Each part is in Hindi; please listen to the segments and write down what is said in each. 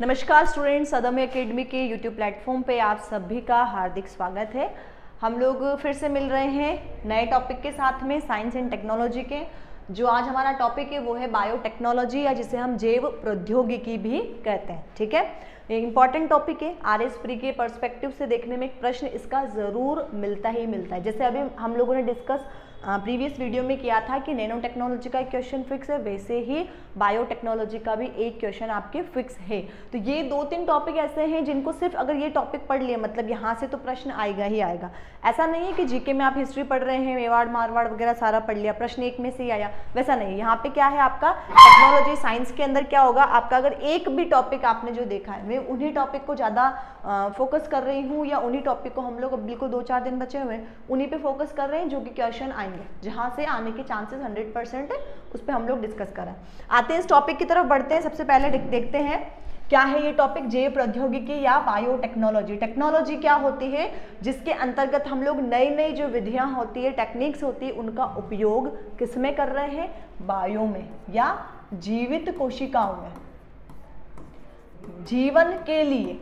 नमस्कार स्टूडेंट्स सदम एकेडमी के यूट्यूब प्लेटफॉर्म पे आप सभी का हार्दिक स्वागत है। हम लोग फिर से मिल रहे हैं नए टॉपिक के साथ में साइंस एंड टेक्नोलॉजी के। जो आज हमारा टॉपिक है, वो है बायोटेक्नोलॉजी या जिसे हम जैव प्रौद्योगिकी भी कहते हैं, ठीक है? ये इंपॉर्टेंट टॉपिक है। आर एस प्री के पर्सपेक्टिव से देखने में एक प्रश्न इसका ज़रूर मिलता ही मिलता है। जैसे अभी हम लोगों ने डिस्कस प्रीवियस वीडियो में किया था कि नैनो टेक्नोलॉजी का एक क्वेश्चन फिक्स है, वैसे ही बायोटेक्नोलॉजी का भी एक क्वेश्चन आपके फिक्स है। तो ये दो तीन टॉपिक ऐसे हैं जिनको सिर्फ़ अगर ये टॉपिक पढ़ लिए मतलब यहाँ से तो प्रश्न आएगा ही आएगा। ऐसा नहीं है कि जीके में आप हिस्ट्री पढ़ रहे हैं मेवाड़ मारवाड़ वगैरह सारा पढ़ लिया, प्रश्न एक में से ही आया। वैसा नहीं, यहाँ पे क्या है आपका टेक्नोलॉजी साइंस के अंदर क्या होगा, आपका अगर एक भी टॉपिक आपने जो देखा है, मैं उन्हीं टॉपिक को ज़्यादा फोकस कर रही हूँ या उन्हीं टॉपिक को हम लोग बिल्कुल दो चार दिन बचे हुए हैं, उन्हीं पर फोकस कर रहे हैं जो कि क्वेश्चन आएँगे जहाँ से आने के चांसेस 100 परसेंट है, उस पर हम लोग डिस्कस करें आते हैं इस टॉपिक की तरफ़, बढ़ते हैं। सबसे पहले देखते हैं, क्या है ये टॉपिक जैव प्रौद्योगिकी या बायोटेक्नोलॉजी टेक्नोलॉजी क्या होती है, जिसके अंतर्गत हम लोग नई नई जो विधियाँ होती है टेक्निक्स होती है, उनका उपयोग किसमें कर रहे हैं? बायो में या जीवित कोशिकाओं में। जीवन के लिए।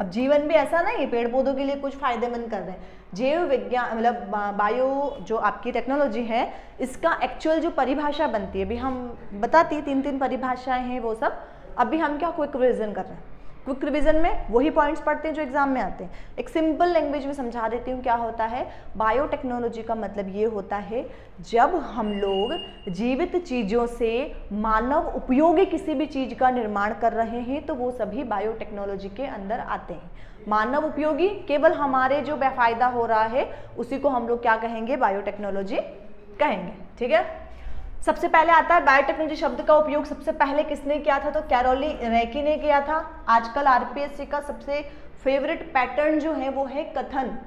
अब जीवन भी ऐसा नहीं है पेड़ पौधों के लिए कुछ फ़ायदेमंद कर रहे हैं। जैव विज्ञान मतलब बायो जो आपकी टेक्नोलॉजी है, इसका एक्चुअल जो परिभाषा बनती है, अभी हम बताती तीन तीन परिभाषाएँ हैं वो सब, अभी हम क्या क्विक रिविजन कर रहे हैं? क्विक रिविजन में वही पॉइंट्स पढ़ते हैं जो एग्ज़ाम में आते हैं। एक सिंपल लैंग्वेज में समझा देती हूँ क्या होता है। बायोटेक्नोलॉजी का मतलब ये होता है, जब हम लोग जीवित चीज़ों से मानव उपयोगी किसी भी चीज़ का निर्माण कर रहे हैं तो वो सभी बायोटेक्नोलॉजी के अंदर आते हैं। मानव उपयोगी, केवल हमारे जो बेफायदा हो रहा है, उसी को हम लोग क्या कहेंगे? बायोटेक्नोलॉजी कहेंगे। ठीक है? सबसे पहले आता है बायोटेक्नोलॉजी शब्द का उपयोग। सबसे पहले किसने किया था? तो कैरोली रैकी ने किया था। आजकल आरपीएससी का सबसे फेवरेट पैटर्न जो है, वो है कथन।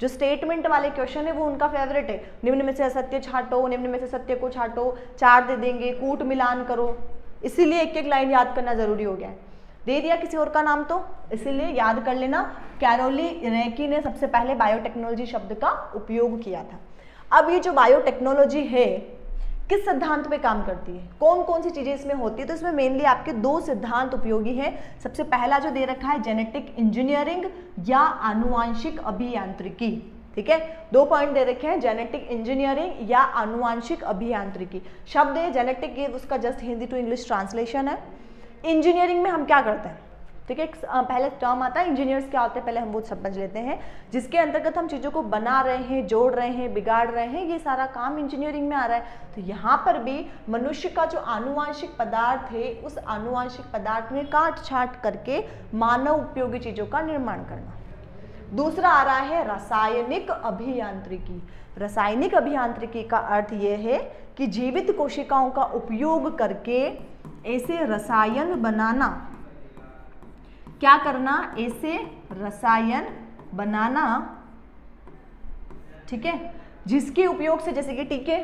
जो स्टेटमेंट वाले क्वेश्चन है, वो उनका फेवरेट है। निम्न में से असत्य छाटो, निम्न में से सत्य को छाटो, चार दे देंगे, कूट मिलान करो। इसीलिए एक एक लाइन याद करना ज़रूरी हो गया है। दे दिया किसी और का नाम तो। इसीलिए याद कर लेना, कैरोली रैकी ने सबसे पहले बायोटेक्नोलॉजी शब्द का उपयोग किया था। अब ये जो बायोटेक्नोलॉजी है, किस सिद्धांत पे काम करती है? कौन कौन सी चीज़ें इसमें होती है? तो इसमें मेनली आपके दो सिद्धांत उपयोगी हैं। सबसे पहला जो दे रखा है जेनेटिक इंजीनियरिंग या आनुवांशिक अभियांत्रिकी। ठीक है? दो पॉइंट दे रखे हैं जेनेटिक इंजीनियरिंग या आनुवांशिक अभियांत्रिकी। शब्द है जेनेटिक ये उसका just Hindi to English translation है। इंजीनियरिंग में हम क्या करते हैं? ठीक है पहले टर्म आता है इंजीनियर्स क्या होते हैं? पहले हम वो समझ लेते हैं। जिसके अंतर्गत हम चीज़ों को बना रहे हैं, जोड़ रहे हैं, बिगाड़ रहे हैं, ये सारा काम इंजीनियरिंग में आ रहा है। तो यहाँ पर भी मनुष्य का जो आनुवांशिक पदार्थ है, उस आनुवांशिक पदार्थ में काट छाट करके मानव उपयोगी चीज़ों का निर्माण करना। दूसरा आ रहा है रासायनिक अभियांत्रिकी। रासायनिक अभियांत्रिकी का अर्थ यह है कि जीवित कोशिकाओं का उपयोग करके ऐसे रसायन बनाना। क्या करना? ऐसे रसायन बनाना। ठीक है? जिसके उपयोग से, जैसे कि टीके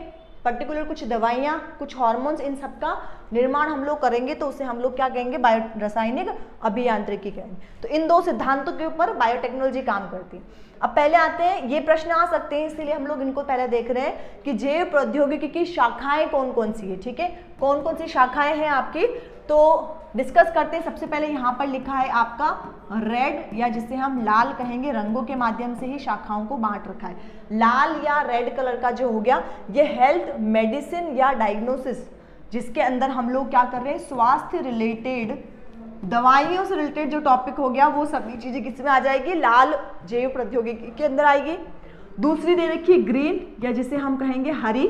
पर्टिकुलर कुछ दवाइयाँ, कुछ हॉर्मोन्स इन सब का निर्माण हम लोग करेंगे तो उसे हम लोग क्या कहेंगे? बायो रासायनिक अभियांत्रिकी कहेंगे। तो इन दो सिद्धांतों के ऊपर बायोटेक्नोलॉजी काम करती है। अब पहले आते हैं, ये प्रश्न आ सकते हैं, इसलिए हम लोग इनको पहले देख रहे हैं कि जैव प्रौद्योगिकी की शाखाएँ कौन कौन सी है, ठीक है? कौन कौन सी शाखाएँ हैं आपकी? तो डिस्कस करते हैं, सबसे पहले यहाँ पर लिखा है आपका रेड या जिसे हम लाल कहेंगे, रंगों के माध्यम से ही शाखाओं को बांट रखा है। लाल या रेड कलर का जो हो गया, ये हेल्थ मेडिसिन या डायग्नोसिस जिसके अंदर हम लोग क्या कर रहे हैं, स्वास्थ्य रिलेटेड दवाइयों से रिलेटेड जो टॉपिक हो गया, वो सभी चीज़ें किसमें आ जाएगी? लाल जैव प्रौद्योगिकी के अंदर आएगी। दूसरी दे रखी ग्रीन या जिसे हम कहेंगे हरी।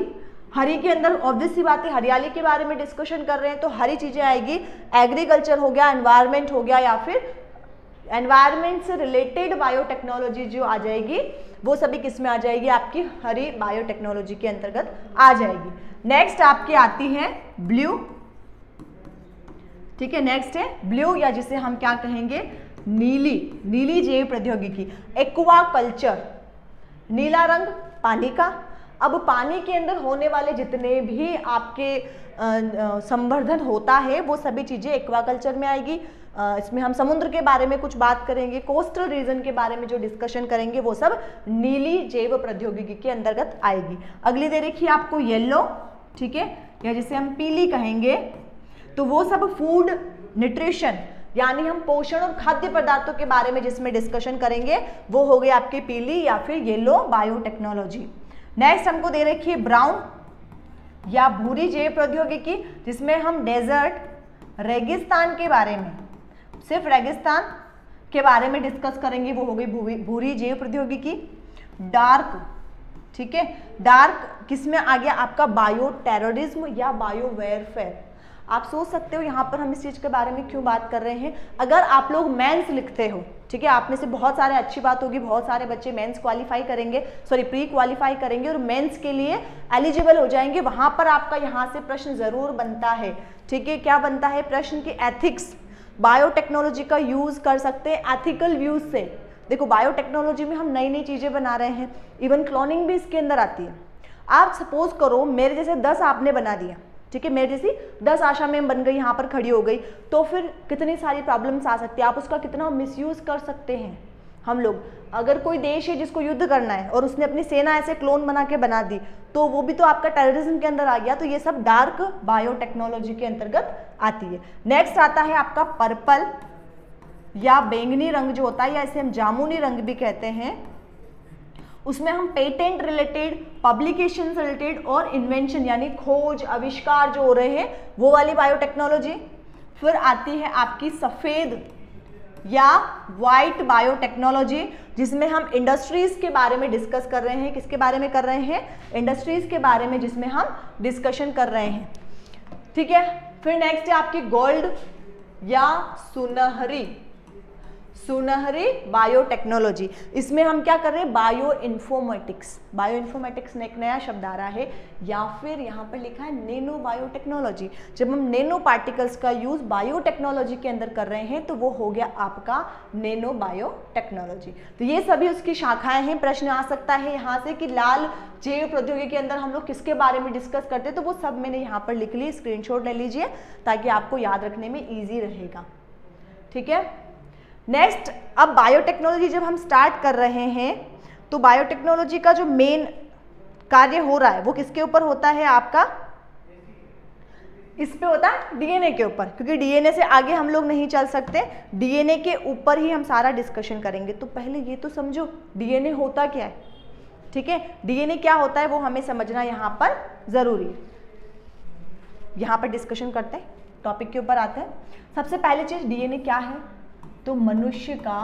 हरी के अंदर ऑब्वियस सी बात है हरियाली के बारे में डिस्कशन कर रहे हैं तो हरी चीज़ें आएगी। एग्रीकल्चर हो गया एनवायरमेंट हो गया, या फिर एनवायरमेंट से रिलेटेड बायोटेक्नोलॉजी जो आ जाएगी, वो सभी किसमें आ जाएगी? आपकी हरी बायोटेक्नोलॉजी के अंतर्गत आ जाएगी। नेक्स्ट आपकी आती है ब्लू ठीक है नेक्स्ट है ब्लू या जिसे हम क्या कहेंगे? नीली नीली जैव प्रौद्योगिकी। एक्वा कल्चर नीला रंग पानी का। अब पानी के अंदर होने वाले जितने भी आपके संवर्धन होता है वो सभी चीज़ें एक्वाकल्चर में आएगी। आ, इसमें हम समुद्र के बारे में कुछ बात करेंगे कोस्टल रीजन के बारे में जो डिस्कशन करेंगे वो सब नीली जैव प्रौद्योगिकी के अंतर्गत आएगी। अगली दे रखिए आपको येलो ठीक है या जिसे हम पीली कहेंगे तो वो सब फ़ूड न्यूट्रिशन यानी हम पोषण और खाद्य पदार्थों के बारे में जिसमें डिस्कशन करेंगे, वो हो गई आपकी पीली या फिर येलो बायोटेक्नोलॉजी नेक्स्ट हमको दे रखी है ब्राउन या भूरी जैव प्रौद्योगिकी, जिसमें हम डेजर्ट रेगिस्तान के बारे में, सिर्फ़ रेगिस्तान के बारे में डिस्कस करेंगे, वो हो गई भूरी जैव प्रौद्योगिकी. डार्क ठीक है? डार्क किसमें आ गया? आपका बायो टेररिज्म या बायो वेयरफेयर आप सोच सकते हो यहाँ पर हम इस चीज़ के बारे में क्यों बात कर रहे हैं। अगर आप लोग मेंस लिखते हो, ठीक है, आप में से बहुत सारे अच्छी बात होगी, बहुत सारे बच्चे मेंस क्वालिफाई करेंगे सॉरी प्री क्वालिफाई करेंगे और मेंस के लिए एलिजिबल हो जाएँगे। वहाँ पर आपका यहाँ से प्रश्न ज़रूर बनता है, ठीक है, क्या बनता है? प्रश्न की एथिक्स बायोटेक्नोलॉजी का यूज़ कर सकते हैं एथिकल व्यूज़ से। देखो बायोटेक्नोलॉजी में हम नई नई चीज़ें बना रहे हैं इवन क्लोनिंग भी इसके अंदर आती है। आप सपोज़ करो, मेरे जैसे दस आपने बना दिया ठीक है, मेरे जैसी दस आशा में बन गई, यहाँ पर खड़ी हो गई। तो फिर कितनी सारी प्रॉब्लम्स आ सकती है? आप उसका कितना मिसयूज कर सकते हैं? हम लोग, अगर कोई देश है जिसको युद्ध करना है और उसने अपनी सेना ऐसे क्लोन बना के बना दी तो वो भी तो आपका टेररिज्म के अंदर आ गया। तो ये सब डार्क बायोटेक्नोलॉजी के अंतर्गत आती है। नेक्स्ट आता है आपका पर्पल या बैंगनी रंग जो होता है, या इसे हम जामुनी रंग भी कहते हैं। उसमें हम पेटेंट रिलेटेड पब्लिकेशन रिलेटेड और इन्वेंशन यानी खोज, आविष्कार जो हो रहे हैं, वो वाली बायोटेक्नोलॉजी फिर आती है आपकी सफ़ेद या वाइट बायोटेक्नोलॉजी जिसमें हम इंडस्ट्रीज़ के बारे में डिस्कस कर रहे हैं। किसके बारे में कर रहे हैं? इंडस्ट्रीज़ के बारे में, जिसमें हम डिस्कशन कर रहे हैं। ठीक है? फिर नेक्स्ट है आपकी गोल्ड या सुनहरी। सुनहरी बायोटेक्नोलॉजी। इसमें हम क्या कर रहे हैं? बायो इन्फोमेटिक्स बायो इन्फोमेटिक्स ने एक नया शब्द आ रहा है, या फिर यहाँ पर लिखा है नैनो बायोटेक्नोलॉजी। जब हम नैनो पार्टिकल्स का यूज़ बायोटेक्नोलॉजी के अंदर कर रहे हैं तो वो हो गया आपका नैनो बायोटेक्नोलॉजी। तो ये सभी उसकी शाखाएँ हैं, प्रश्न आ सकता है यहाँ से कि लाल जैव प्रौद्योगिकी के अंदर हम लोग किसके बारे में डिस्कस करते हैं? तो वो सब मैंने यहाँ पर लिख ली स्क्रीनशॉट ले लीजिए, ताकि आपको याद रखने में ईजी रहेगा। ठीक है? नेक्स्ट अब बायोटेक्नोलॉजी जब हम स्टार्ट कर रहे हैं तो बायोटेक्नोलॉजी का जो मेन कार्य हो रहा है, वो किसके ऊपर होता है आपका? इस पे होता है डीएनए के ऊपर, क्योंकि डीएनए से आगे हम लोग नहीं चल सकते। डीएनए के ऊपर ही हम सारा डिस्कशन करेंगे। तो पहले ये तो समझो डीएनए होता क्या है? ठीक है? डीएनए क्या होता है वो हमें समझना यहाँ पर ज़रूरी है। यहाँ पर डिस्कशन करते हैं टॉपिक के ऊपर आते हैं। सबसे पहली चीज़ डीएनए क्या है? तो मनुष्य का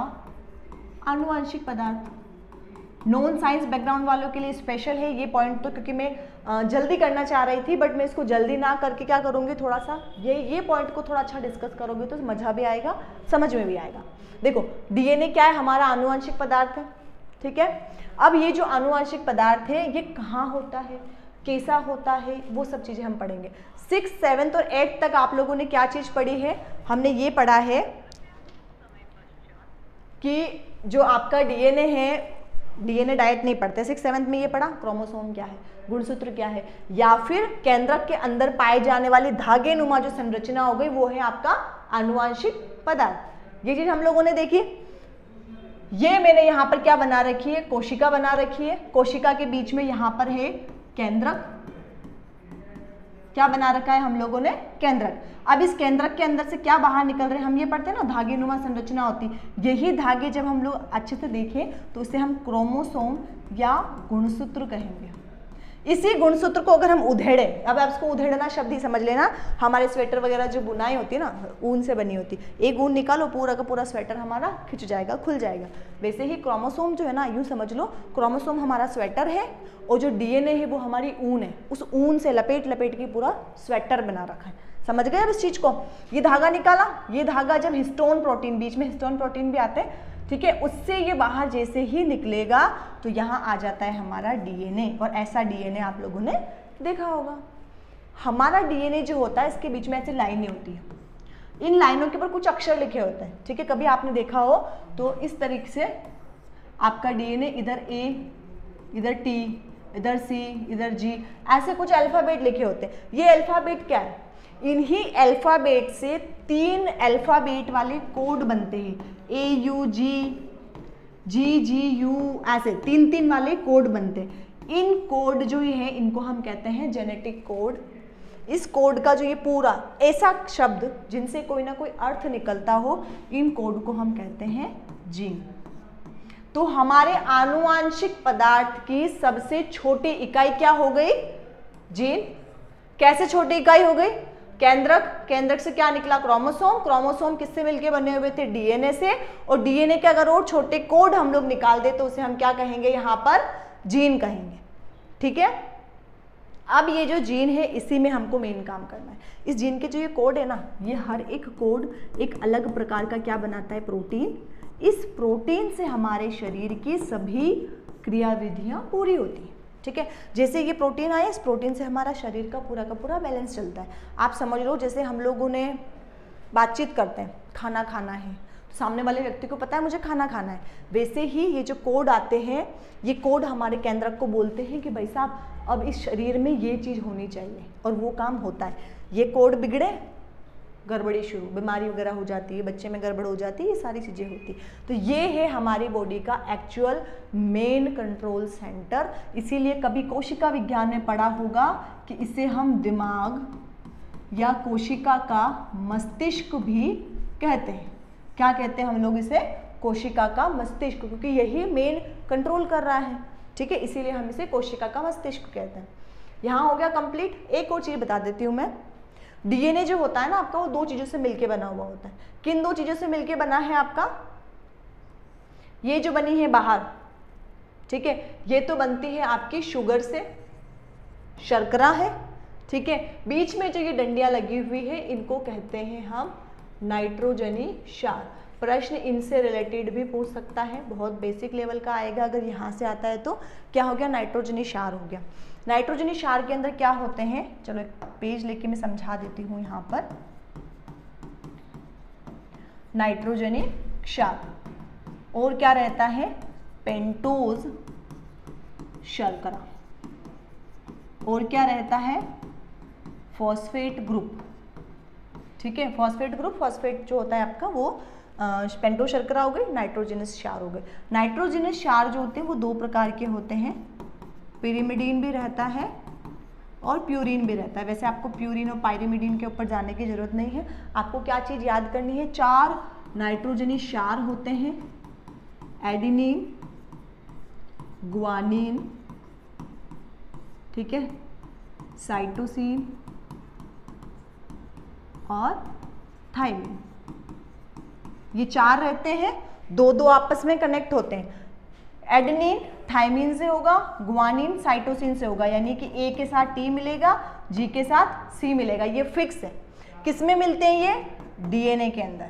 आनुवंशिक पदार्थ। नॉन साइंस बैकग्राउंड वालों के लिए स्पेशल है ये पॉइंट तो क्योंकि मैं जल्दी करना चाह रही थी बट मैं इसको जल्दी ना करके क्या करूँगी थोड़ा सा, ये ये पॉइंट को थोड़ा अच्छा डिस्कस करोगे तो मज़ा भी आएगा, समझ में भी आएगा। देखो डीएनए क्या है? हमारा आनुवंशिक पदार्थ है, ठीक है? अब ये जो आनुवंशिक पदार्थ है, ये कहाँ होता है? कैसा होता है? वो सब चीज़ें हम पढ़ेंगे। सिक्स सेवन्थ और एट्थ तक आप लोगों ने क्या चीज़ पढ़ी है? हमने ये पढ़ा है कि जो आपका डीएनए है डीएनए डाइट नहीं पढ़ते। सिक्स सेवन्थ में ये पढ़ा क्रोमोसोम क्या है, गुणसूत्र क्या है, या फिर केंद्रक के अंदर पाए जाने वाली धागे नुमा जो संरचना हो गई, वो है आपका आनुवांशिक पदार्थ। ये चीज़ हम लोगों ने देखी। ये मैंने यहाँ पर क्या बना रखी है? कोशिका बना रखी है। कोशिका के बीच में यहाँ पर है केंद्रक। क्या बना रखा है हम लोगों ने? केंद्रक। अब इस केंद्रक के अंदर से क्या बाहर निकल रहे हैं? हम ये पढ़ते हैं ना धागे नुमा संरचना होती। यही धागे जब हम लोग अच्छे से देखें तो उसे हम क्रोमोसोम या गुणसूत्र कहेंगे। इसी गुणसूत्र को अगर हम उधेड़े, अब आप इसको उधेड़ना शब्द ही समझ लेना, हमारे स्वेटर वगैरह जो बुनाई होती है ना, ऊन से बनी होती, एक ऊन निकालो, पूरा का पूरा स्वेटर हमारा खिंच जाएगा, खुल जाएगा। वैसे ही क्रोमोसोम जो है ना, यूँ समझ लो क्रोमोसोम हमारा स्वेटर है, और जो डीएनए है वो हमारी ऊन है, उस ऊन से लपेट लपेट के पूरा स्वेटर बना रखा है। समझ गए अब इस चीज़ को? ये धागा निकाला, ये धागा जब हिस्टोन प्रोटीन बीच में हिस्टोन प्रोटीन भी आते हैं ठीक है? उससे ये बाहर जैसे ही निकलेगा तो यहाँ आ जाता है हमारा डीएनए और ऐसा डीएनए आप लोगों ने देखा होगा। हमारा डीएनए जो होता है, इसके बीच में ऐसी लाइनें होती है। इन लाइनों के ऊपर कुछ अक्षर लिखे होते हैं, ठीक है? कभी आपने देखा हो तो इस तरीके से आपका डीएनए इधर ए इधर टी इधर सी इधर जी ऐसे कुछ अल्फ़ाबेट लिखे होते हैं। ये अल्फ़ाबेट क्या है? इन्हीं अल्फ़ाबेट से तीन अल्फ़ाबेट वाले कोड बनते हैं। ए you ji ji ji you ऐसे तीन तीन वाले कोड बनते हैं। इन कोड जो ये है, इनको हम कहते हैं जेनेटिक कोड इस कोड का जो ये पूरा ऐसा शब्द जिनसे कोई ना कोई अर्थ निकलता हो, इन कोड को हम कहते हैं जीन तो हमारे आनुवांशिक पदार्थ की सबसे छोटी इकाई क्या हो गई? जीन कैसे छोटी इकाई हो गई? केंद्रक केंद्रक से क्या निकला? क्रोमोसोम। क्रोमोसोम किससे मिलके बने हुए थे? डीएनए से। और डीएनए के अगर और छोटे कोड हम लोग निकाल दे तो उसे हम क्या कहेंगे? यहाँ पर जीन कहेंगे। ठीक है? अब ये जो जीन है, इसी में हमको मेन काम करना है। इस जीन के जो ये कोड है ना, ये हर एक कोड एक अलग प्रकार का क्या बनाता है? प्रोटीन। इस प्रोटीन से हमारे शरीर की सभी क्रियाविधियाँ पूरी होती हैं। ठीक है? जैसे ये प्रोटीन आए, इस प्रोटीन से हमारा शरीर का पूरा का पूरा बैलेंस चलता है। आप समझ लो जैसे हम लोगों ने बातचीत करते हैं, खाना खाना है। तो सामने वाले व्यक्ति को पता है मुझे खाना खाना है। वैसे ही ये जो कोड आते हैं, ये कोड हमारे केंद्रक को बोलते हैं कि भाई साहब, अब इस शरीर में ये चीज़ होनी चाहिए और वो काम होता है। ये कोड बिगड़े गड़बड़ी शुरू, बीमारी वगैरह हो जाती है, बच्चे में गड़बड़ हो जाती है, ये सारी चीज़ें होती तो ये है हमारी बॉडी का एक्चुअल मेन कंट्रोल सेंटर इसीलिए कभी कोशिका विज्ञान में पढ़ा होगा कि इसे हम दिमाग या कोशिका का मस्तिष्क भी कहते हैं। क्या कहते हैं हम लोग इसे? कोशिका का मस्तिष्क, क्योंकि यही मेन कंट्रोल कर रहा है। ठीक है? इसीलिए हम इसे कोशिका का मस्तिष्क कहते हैं। यहाँ हो गया कंप्लीट एक और चीज़ बता देती हूँ मैं। डीएनए जो होता है ना आपका, वो दो चीज़ों से मिलके बना हुआ होता है। किन दो चीज़ों से मिलके बना है आपका? ये जो बनी है बाहर, ठीक है? ये तो बनती है आपकी शुगर से। शर्करा है, ठीक है? बीच में जो ये डंडियाँ लगी हुई है, इनको कहते हैं हम नाइट्रोजनी क्षार। प्रश्न इनसे रिलेटेड भी पूछ सकता है, बहुत बेसिक लेवल का आएगा, अगर यहाँ से आता है तो। क्या हो गया? नाइट्रोजनी क्षार हो गया। नाइट्रोजनी क्षार के अंदर क्या होते हैं? चलो एक पेज लेके मैं समझा देती हूँ यहाँ पर। नाइट्रोजनी क्षार। और क्या रहता है? पेंटोज शर्करा। और क्या रहता है? Phosphate group. ठीक है? फॉस्फेट ग्रुप, फॉस्फेट जो होता है आपका वो पेंटो शर्करा हो गई, नाइट्रोजनस क्षार हो गए नाइट्रोजनस क्षार जो होते हैं वो दो प्रकार के होते हैं। पिरीमिडीन भी रहता है और प्यूरिन भी रहता है। वैसे आपको प्यूरिन और पायरीमिडीन के ऊपर जाने की ज़रूरत नहीं है। आपको क्या चीज़ याद करनी है? चार नाइट्रोजनी क्षार होते हैं। एडिनिन गुआनिन ठीक है? साइटोसिन और थाइमिन ये चार रहते हैं। दो दो आपस में कनेक्ट होते हैं। एडनिन थाइमिन से होगा गुआनिन साइटोसिन से होगा, यानी कि ए के साथ टी मिलेगा जी के साथ सी मिलेगा, ये फिक्स है। किसमें मिलते हैं ये? डीएनए के अंदर।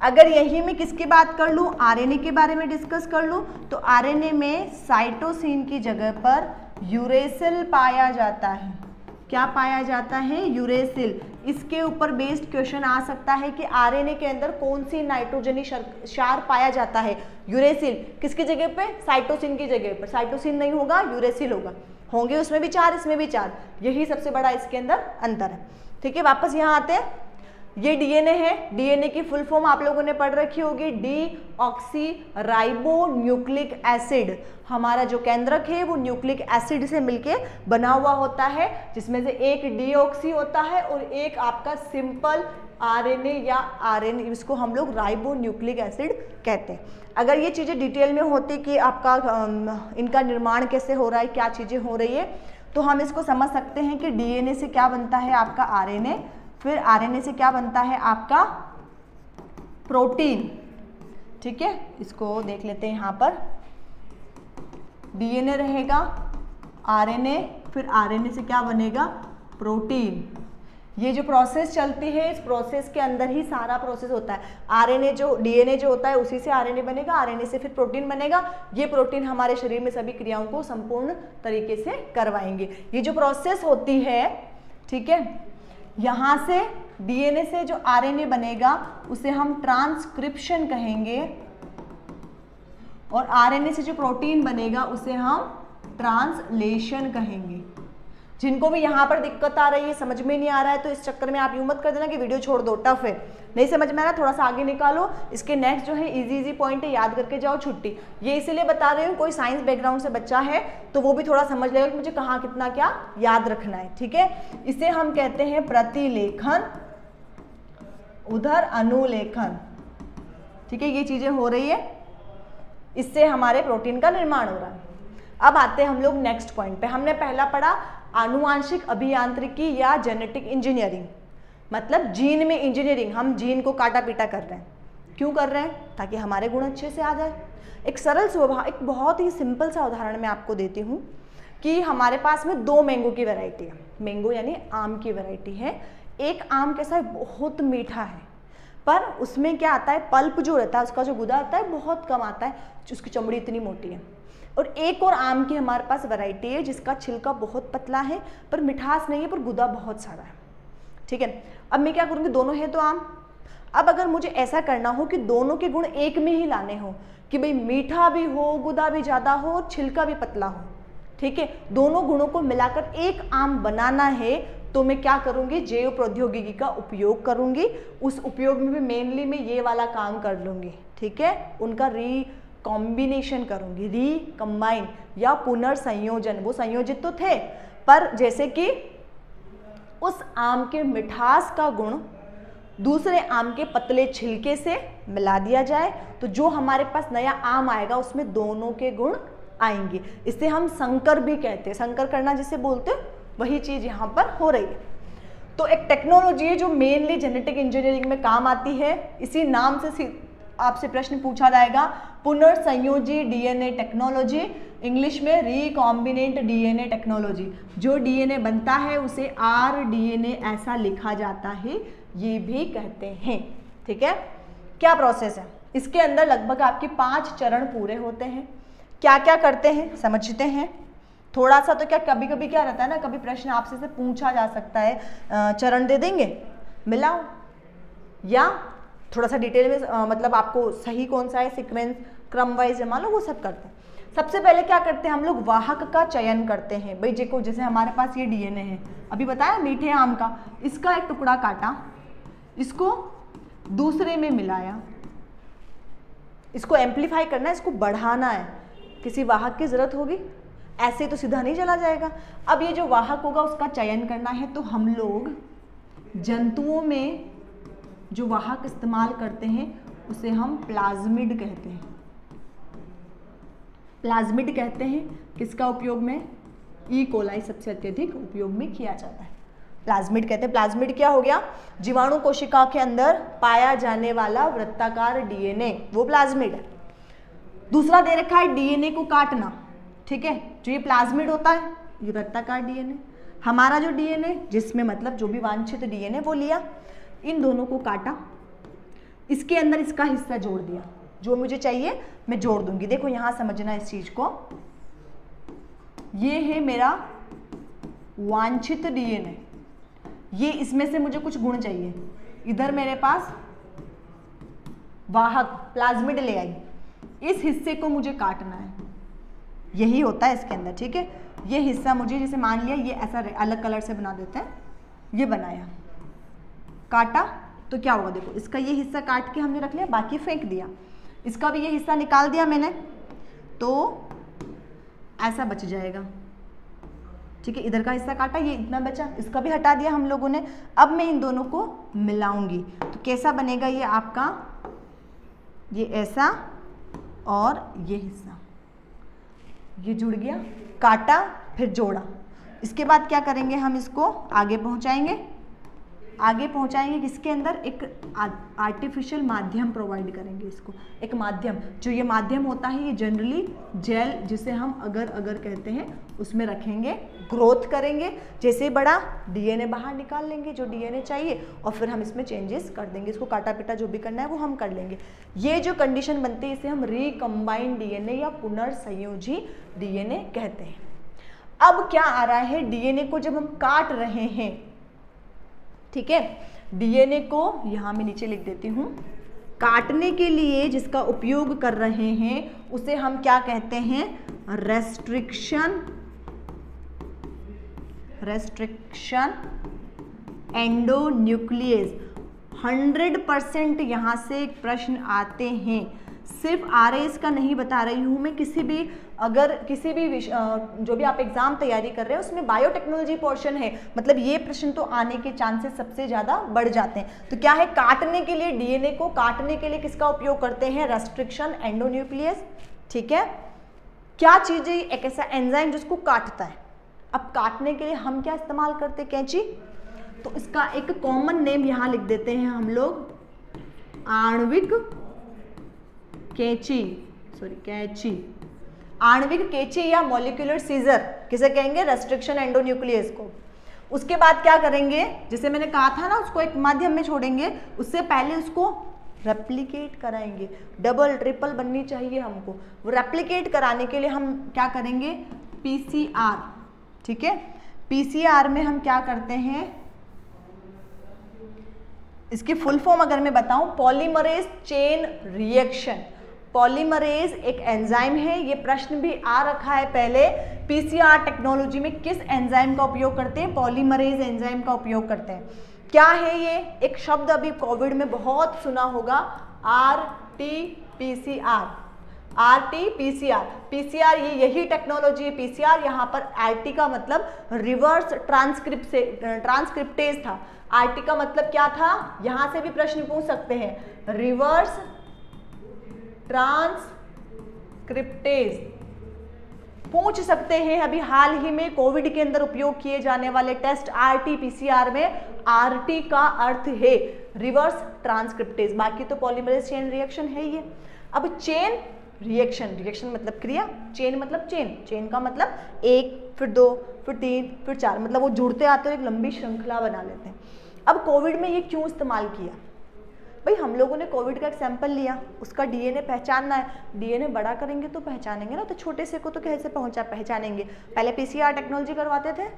अगर यही मैं किसकी बात कर लूँ? आरएनए के बारे में डिस्कस कर लूँ तो आरएनए में साइटोसिन की जगह पर यूरेसिल पाया जाता है। क्या पाया जाता है? यूरेसिल इसके ऊपर बेस्ड क्वेश्चन आ सकता है कि आरएनए के अंदर कौन सी नाइट्रोजनी क्षार पाया जाता है? यूरेसिल किसकी जगह पे? साइटोसिन की जगह पर साइटोसिन नहीं होगा यूरेसिल होगा। होंगे उसमें भी चार, इसमें भी चार। यही सबसे बड़ा इसके अंदर अंतर है। ठीक है, वापस यहाँ आते हैं। ये डीएनए है। डीएनए की फुल फॉर्म आप लोगों ने पढ़ रखी होगी। Deoxyribonucleic acid हमारा जो केंद्रक है, वो न्यूक्लिक एसिड से मिलके बना हुआ होता है, जिसमें से एक डी होता है और एक आपका सिंपल आरएनए या आरएनए इसको हम लोग राइबो न्यूक्लिक एसिड कहते हैं। अगर ये चीज़ें डिटेल में होती कि आपका इनका निर्माण कैसे हो रहा है, क्या चीज़ें हो रही है तो हम इसको समझ सकते हैं कि डीएनए से क्या बनता है आपका आरएनए फिर आरएनए से क्या बनता है आपका? प्रोटीन। ठीक है? इसको देख लेते हैं यहाँ पर। डीएनए रहेगा, आरएनए, फिर आरएनए से क्या बनेगा? प्रोटीन। ये जो प्रोसेस चलती है, इस प्रोसेस के अंदर ही सारा प्रोसेस होता है। आरएनए जो, डीएनए जो होता है, उसी से आरएनए बनेगा, आरएनए से फिर प्रोटीन बनेगा। ये प्रोटीन हमारे शरीर में सभी क्रियाओं को संपूर्ण तरीके से करवाएँगे। ये जो प्रोसेस होती है, ठीक है? यहाँ से डीएनए से जो आरएनए बनेगा, उसे हम ट्रांसक्रिप्शन कहेंगे। और आरएनए से जो प्रोटीन बनेगा, उसे हम ट्रांसलेशन कहेंगे। जिनको भी यहाँ पर दिक्कत आ रही है, समझ में नहीं आ रहा है तो इस चक्कर में आप यूँ मत कर देना कि वीडियो छोड़ दो, टफ है। नहीं समझ में आ रहा, थोड़ा सा आगे निकालो, इसके नेक्स्ट जो है इजी इजी पॉइंट है, याद करके जाओ, छुट्टी। ये इसीलिए बता रही हूँ, कोई साइंस बैकग्राउंड से बच्चा है तो वो भी थोड़ा समझ लेगा कि मुझे कहाँ, कितना, क्या याद रखना है, ठीक है? इसे हम कहते हैं प्रतिलेखन, उधर अनुलेखन। ठीक है, ये चीज़ें हो रही है। इससे हमारे प्रोटीन का निर्माण हो रहा है। अब आते हैं हम लोग नेक्स्ट पॉइंट पे। हमने पहला पढ़ा आनुवांशिक अभियांत्रिकी या जेनेटिक इंजीनियरिंग मतलब जीन में इंजीनियरिंग हम जीन को काटा पीटा कर रहे हैं। क्यों कर रहे हैं? ताकि हमारे गुण अच्छे से आ जाए। एक सरल स्वभाव, एक बहुत ही सिंपल सा उदाहरण मैं आपको देती हूँ कि हमारे पास में दो मैंगो की वैरायटी है। मैंगो यानी आम की वैरायटी है। एक आम कैसा है? बहुत मीठा है। पर उसमें क्या आता है? पल्प जो रहता है, उसका जो गुदा आता है, बहुत कम आता है। उसकी चमड़ी इतनी मोटी है। और एक और आम की हमारे पास वैरायटी है, जिसका छिलका बहुत पतला है, पर मिठास नहीं है, पर गुदा बहुत सारा है। ठीक है? अब मैं क्या करूँगी? दोनों है तो आम। अब अगर मुझे ऐसा करना हो कि दोनों के गुण एक में ही लाने हो, कि भाई मीठा भी हो, गुदा भी ज़्यादा हो छिलका भी पतला हो, ठीक है? दोनों गुणों को मिलाकर एक आम बनाना है तो मैं क्या करूँगी? जैव प्रौद्योगिकी का उपयोग करूँगी। उस उपयोग में भी मेनली मैं ये वाला काम कर लूँगी, ठीक है? उनका री कॉम्बिनेशन करूँगी री कंबाइन या पुनर्संयोजन, वो संयोजित तो थे, पर जैसे कि उस आम के मिठास का गुण दूसरे आम के पतले छिलके से मिला दिया जाए तो जो हमारे पास नया आम आएगा, उसमें दोनों के गुण आएँगे। इसे हम संकर भी कहते हैं। संकर करना जिसे बोलते वही चीज़ यहाँ पर हो रही है। तो एक टेक्नोलॉजी है जो मेनली जेनेटिक इंजीनियरिंग में काम आती है। इसी नाम से आपसे प्रश्न पूछा जाएगा पुनर्संयोजी डीएनए टेक्नोलॉजी, इंग्लिश में रिकॉम्बिनेंट डीएनए टेक्नोलॉजी। जो डीएनए बनता है, उसे आर डीएनए ऐसा लिखा जाता है, ये भी कहते हैं। ठीक है? क्या प्रोसेस है? इसके अंदर लगभग आपके पाँच चरण पूरे होते हैं। क्या क्या करते हैं? समझते हैं। थोड़ा सा तो क्या कभी कभी क्या रहता है ना, कभी प्रश्न आपसे से पूछा जा सकता है। चरण दे देंगे? मिलाओ। या थोड़ा सा डिटेल में मतलब आपको सही कौन सा है? सीक्वेंस क्रम वाइज मान लो वो सब करते हैं। सबसे पहले क्या करते हैं हम लोग? वाहक का चयन करते हैं। भाई देखो, जैसे हमारे पास ये डीएनए है। अभी बताया, मीठे आम का। इसका एक टुकड़ा काटा। इसको दूसरे में मिलाया। इसको एम्पलीफाई करना है, इसको बढ़ाना है। किसी वाहक की ज़रूरत होगी। ऐसे तो सीधा नहीं चला जाएगा। अब ये जो वाहक होगा, उसका चयन करना है तो हम लोग जंतुओं में जो वाहक इस्तेमाल करते हैं, उसे हम प्लाज्मिड कहते हैं। प्लाज्मिड कहते हैं। किसका उपयोग में? ई. कोलाई सबसे अत्यधिक उपयोग में किया जाता है। प्लाज्मिड कहते हैं। प्लाज्मिड क्या हो गया? जीवाणु कोशिका के अंदर पाया जाने वाला वृत्ताकार डीएनए, वो प्लाज्मिड है। दूसरा दे रखा है डीएनए को काटना। ठीक है? जो ये प्लाज्मिड होता है, ये वृत्ताकार डीएनए। हमारा जो डीएनए, जिसमें मतलब जो भी वांछित डीएनए, वो लिया। इन दोनों को काटा। इसके अंदर इसका हिस्सा जोड़ दिया। जो मुझे चाहिए, मैं जोड़ दूँगी। देखो, यहाँ समझना इस चीज़ को। ये है मेरा वांछित डीएनए ये इसमें से मुझे कुछ गुण चाहिए। इधर मेरे पास वाहक, प्लाज्मिड ले आई। इस हिस्से को मुझे काटना है। यही होता है इसके अंदर, ठीक है? ये हिस्सा मुझे, जैसे मान लिया, ये ऐसा अलग कलर से बना देते हैं। ये बनाया। काटा तो क्या होगा देखो, इसका ये हिस्सा काट के हमने रख लिया, बाकी फेंक दिया। इसका भी ये हिस्सा निकाल दिया मैंने तो ऐसा बच जाएगा। ठीक है, इधर का हिस्सा काटा, ये इतना बचा, इसका भी हटा दिया हम लोगों ने। अब मैं इन दोनों को मिलाऊँगी। तो कैसा बनेगा ये आपका? ये ऐसा और ये हिस्सा। ये जुड़ गया, काटा, फिर जोड़ा। इसके बाद क्या करेंगे हम इसको आगे पहुंचाएँगे? आगे पहुंचाएँगे, किसके अंदर? एक आर्टिफिशियल माध्यम प्रोवाइड करेंगे इसको। एक माध्यम, जो ये माध्यम होता है, ये जनरली जेल जिसे हम अगर अगर कहते हैं, उसमें रखेंगे ग्रोथ करेंगे। जैसे बड़ा डीएनए बाहर निकाल लेंगे, जो डीएनए चाहिए, और फिर हम इसमें चेंजेस कर देंगे। इसको काटा पिटा जो भी करना है, वो हम कर लेंगे। ये जो कंडीशन बनती है, इसे हम रिकम्बाइंड डीएनए या पुनर्संयोजी डीएनए कहते हैं। अब क्या आ रहा है? डीएनए को जब हम काट रहे हैं ठीक है? डीएनए को यहाँ मैं नीचे लिख देती हूँ। काटने के लिए जिसका उपयोग कर रहे हैं, उसे हम क्या कहते हैं? Restriction restriction endonuclease hundred percent यहाँ से प्रश्न आते हैं। सिर्फ़ आरएस का नहीं बता रही हूँ मैं, किसी भी, अगर किसी भी जो भी आप एग्ज़ाम तैयारी कर रहे हैं, उसमें बायोटेक्नोलॉजी पोर्शन है। मतलब ये प्रश्न तो आने के चांसेस सबसे ज़्यादा बढ़ जाते हैं। तो क्या है, काटने के लिए डीएनए को, काटने के लिए किसका उपयोग करते हैं? रेस्ट्रिक्शन एंडोन्यूक्लियस ठीक है? क्या चीज़ है एक ऐसा एंजाइम जिसको काटता है? अब काटने के लिए हम क्या इस्तेमाल करते हैं, कैंची? तो इसका एक कॉमन नेम यहाँ लिख देते हैं हम लोग, आणविक कैची सॉरी कैची। आणविक कैची या मॉलिक्यूलर सीजर किसे कहेंगे? रेस्ट्रिक्शन एंडोन्यूक्लियस को। उसके बाद क्या करेंगे? जैसे मैंने कहा था ना, उसको एक माध्यम में छोड़ेंगे, उससे पहले उसको रेप्लिकेट कराएँगे। डबल ट्रिपल बननी चाहिए हमको। वो रेप्लिकेट कराने के लिए हम क्या करेंगे? पीसीआर ठीक है? पीसीआर में हम क्या करते हैं? इसकी फुल फॉर्म अगर मैं बताऊँ पॉलीमरेज चेन रिएक्शन पॉलीमरेज एक एंजाइम है, ये प्रश्न भी आ रखा है पहले। पीसीआर टेक्नोलॉजी में किस एंजाइम का उपयोग करते हैं? पॉलीमरेज एंजाइम का उपयोग करते हैं। क्या है ये? एक शब्द अभी कोविड में बहुत सुना होगा। R T P C R R T P C R P C R ये यही टेक्नोलॉजी है। पी सी आर यहाँ पर आर टी का मतलब रिवर्स ट्रांसक्रिप्ट से ट्रांसक्रिप्टेज था। आर टी का मतलब क्या था? यहाँ से भी प्रश्न पूछ सकते हैं। Reverse transcriptase. पूछ सकते हैं, अभी हाल ही में कोविड के अंदर उपयोग किए जाने वाले टेस्ट आरटी पीसीआर में आरटी का अर्थ है रिवर्स ट्रांसक्रिप्टेज। बाकी तो पॉलीमरेज चेन रिएक्शन है ये। अब चेन रिएक्शन रिएक्शन मतलब क्रिया चेन मतलब चेन चेन का मतलब एक, फिर दो, फिर तीन, फिर चार मतलब वो जुड़ते आते एक लंबी श्रृंखला बना लेते हैं। अब कोविड में ये क्यों इस्तेमाल किया? भाई, हम लोगों ने कोविड का एक सैंपल लिया, उसका डीएनए पहचानना है। डीएनए बड़ा करेंगे तो पहचानेंगे ना तो छोटे से को तो कैसे पहुँचा, पहचानेंगे? पहले पीसीआर टेक्नोलॉजी करवाते थे,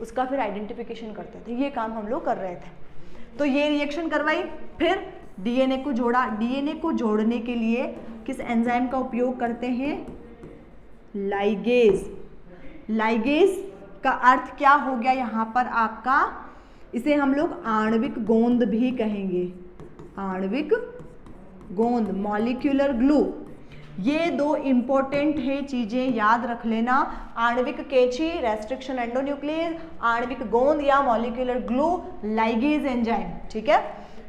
उसका फिर आइडेंटिफिकेशन करते थे। ये काम हम लोग कर रहे थे। तो ये रिएक्शन करवाई, फिर डीएनए को जोड़ा। डीएनए को जोड़ने के लिए किस एंजाइम का उपयोग करते हैं? लाइगेज लाइगेज का अर्थ क्या हो गया यहाँ पर आपका? इसे हम लोग आणविक गोंद भी कहेंगे। आणविक गोंद मॉलिक्यूलर ग्लू ये दो इंपॉर्टेंट है चीज़ें, याद रख लेना। आणविक केची रेस्ट्रिक्शन एंडोन्यूक्लियस आणविक गोंद या मॉलिक्यूलर ग्लू लाइगेज एंजाइम ठीक है?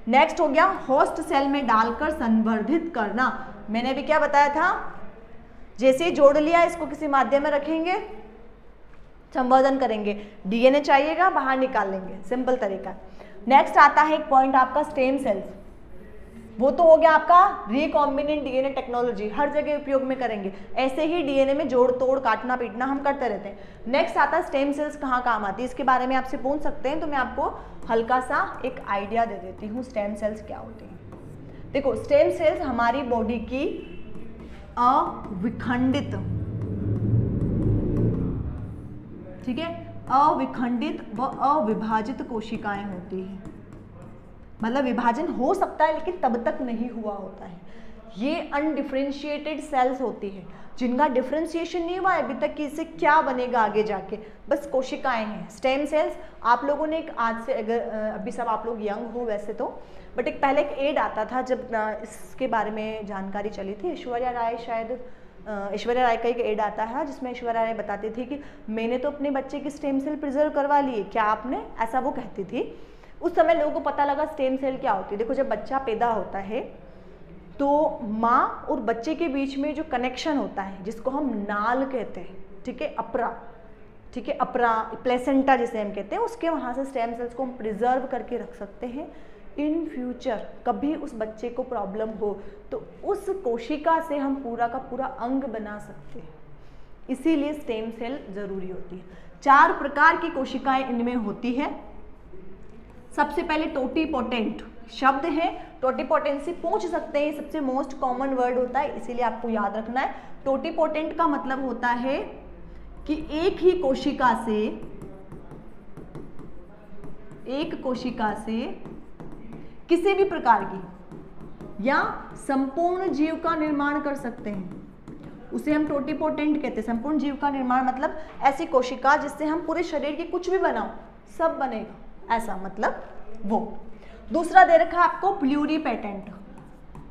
नेक्स्ट हो गया होस्ट सेल में डालकर संवर्धित करना। मैंने भी क्या बताया था? जैसे ही जोड़ लिया, इसको किसी माध्यम में रखेंगे, संवर्धन करेंगे। डीएनए चाहिएगा, बाहर निकाल लेंगे सिंपल तरीका। नेक्स्ट आता है एक पॉइंट आपका स्टेम सेल्स वो तो हो गया आपका रिकॉम्बिनेंट डीएनए टेक्नोलॉजी हर जगह उपयोग में करेंगे। ऐसे ही डीएनए में जोड़ तोड़, काटना पीटना हम करते रहते हैं। नेक्स्ट आता है स्टेम सेल्स कहाँ काम आती है? इसके बारे में आपसे पूछ सकते हैं तो मैं आपको हल्का सा एक आइडिया दे देती हूँ स्टेम सेल्स क्या होती हैं। देखो स्टेम सेल्स हमारी बॉडी की अविखंडित, ठीक है? अविखंडित व अविभाजित कोशिकाएँ होती हैं। मतलब विभाजन हो सकता है, लेकिन तब तक नहीं हुआ होता है। ये अनडिफ्रेंशिएटेड सेल्स होती है, जिनका डिफ्रेंशिएशन नहीं हुआ अभी तक कि इससे क्या बनेगा आगे जाके? बस कोशिकाएँ हैं। स्टेम सेल्स आप लोगों ने एक आज से अगर अभी सब आप लोग यंग हो वैसे तो बट एक पहले एक एड आता था जब इसके बारे में जानकारी चली थी। ऐश्वर्या राय शायद ऐश्वर्या राय का एक एड आता है, जिसमें ऐश्वर्या राय बताती थी कि मैंने तो अपने बच्चे की स्टेम सेल प्रिजर्व करवा लिए क्या आपने? ऐसा वो कहती थी। उस समय लोगों को पता लगा स्टेम सेल क्या होती है। देखो, जब बच्चा पैदा होता है तो माँ और बच्चे के बीच में जो कनेक्शन होता है, जिसको हम नाल कहते हैं, ठीक है, अपरा, ठीक है, अपरा प्लेसेंटा जिसे हम कहते हैं, उसके वहाँ से स्टेम सेल्स को हम प्रिजर्व करके रख सकते हैं। इन फ्यूचर कभी उस बच्चे को प्रॉब्लम हो तो उस कोशिका से हम पूरा का पूरा अंग बना सकते हैं। इसीलिए स्टेम सेल ज़रूरी होती है। चार प्रकार की कोशिकाएँ इनमें होती है। सबसे पहले टोटी पोटेंट शब्द है। टोटी पोटेंसी पूछ सकते हैं सबसे मोस्ट कॉमन वर्ड होता है, इसीलिए आपको याद रखना है। टोटी पोटेंट का मतलब होता है कि एक ही कोशिका से, एक कोशिका से किसी भी प्रकार की, या संपूर्ण जीव का निर्माण कर सकते हैं। उसे हम टोटीपोटेंट कहते हैं। संपूर्ण जीव का निर्माण मतलब ऐसी कोशिका जिससे हम पूरे शरीर की कुछ भी बनाओ, सब बनेगा। ऐसा मतलब वो। दूसरा दे रखा आपको प्ल्यूरी पेटेंट।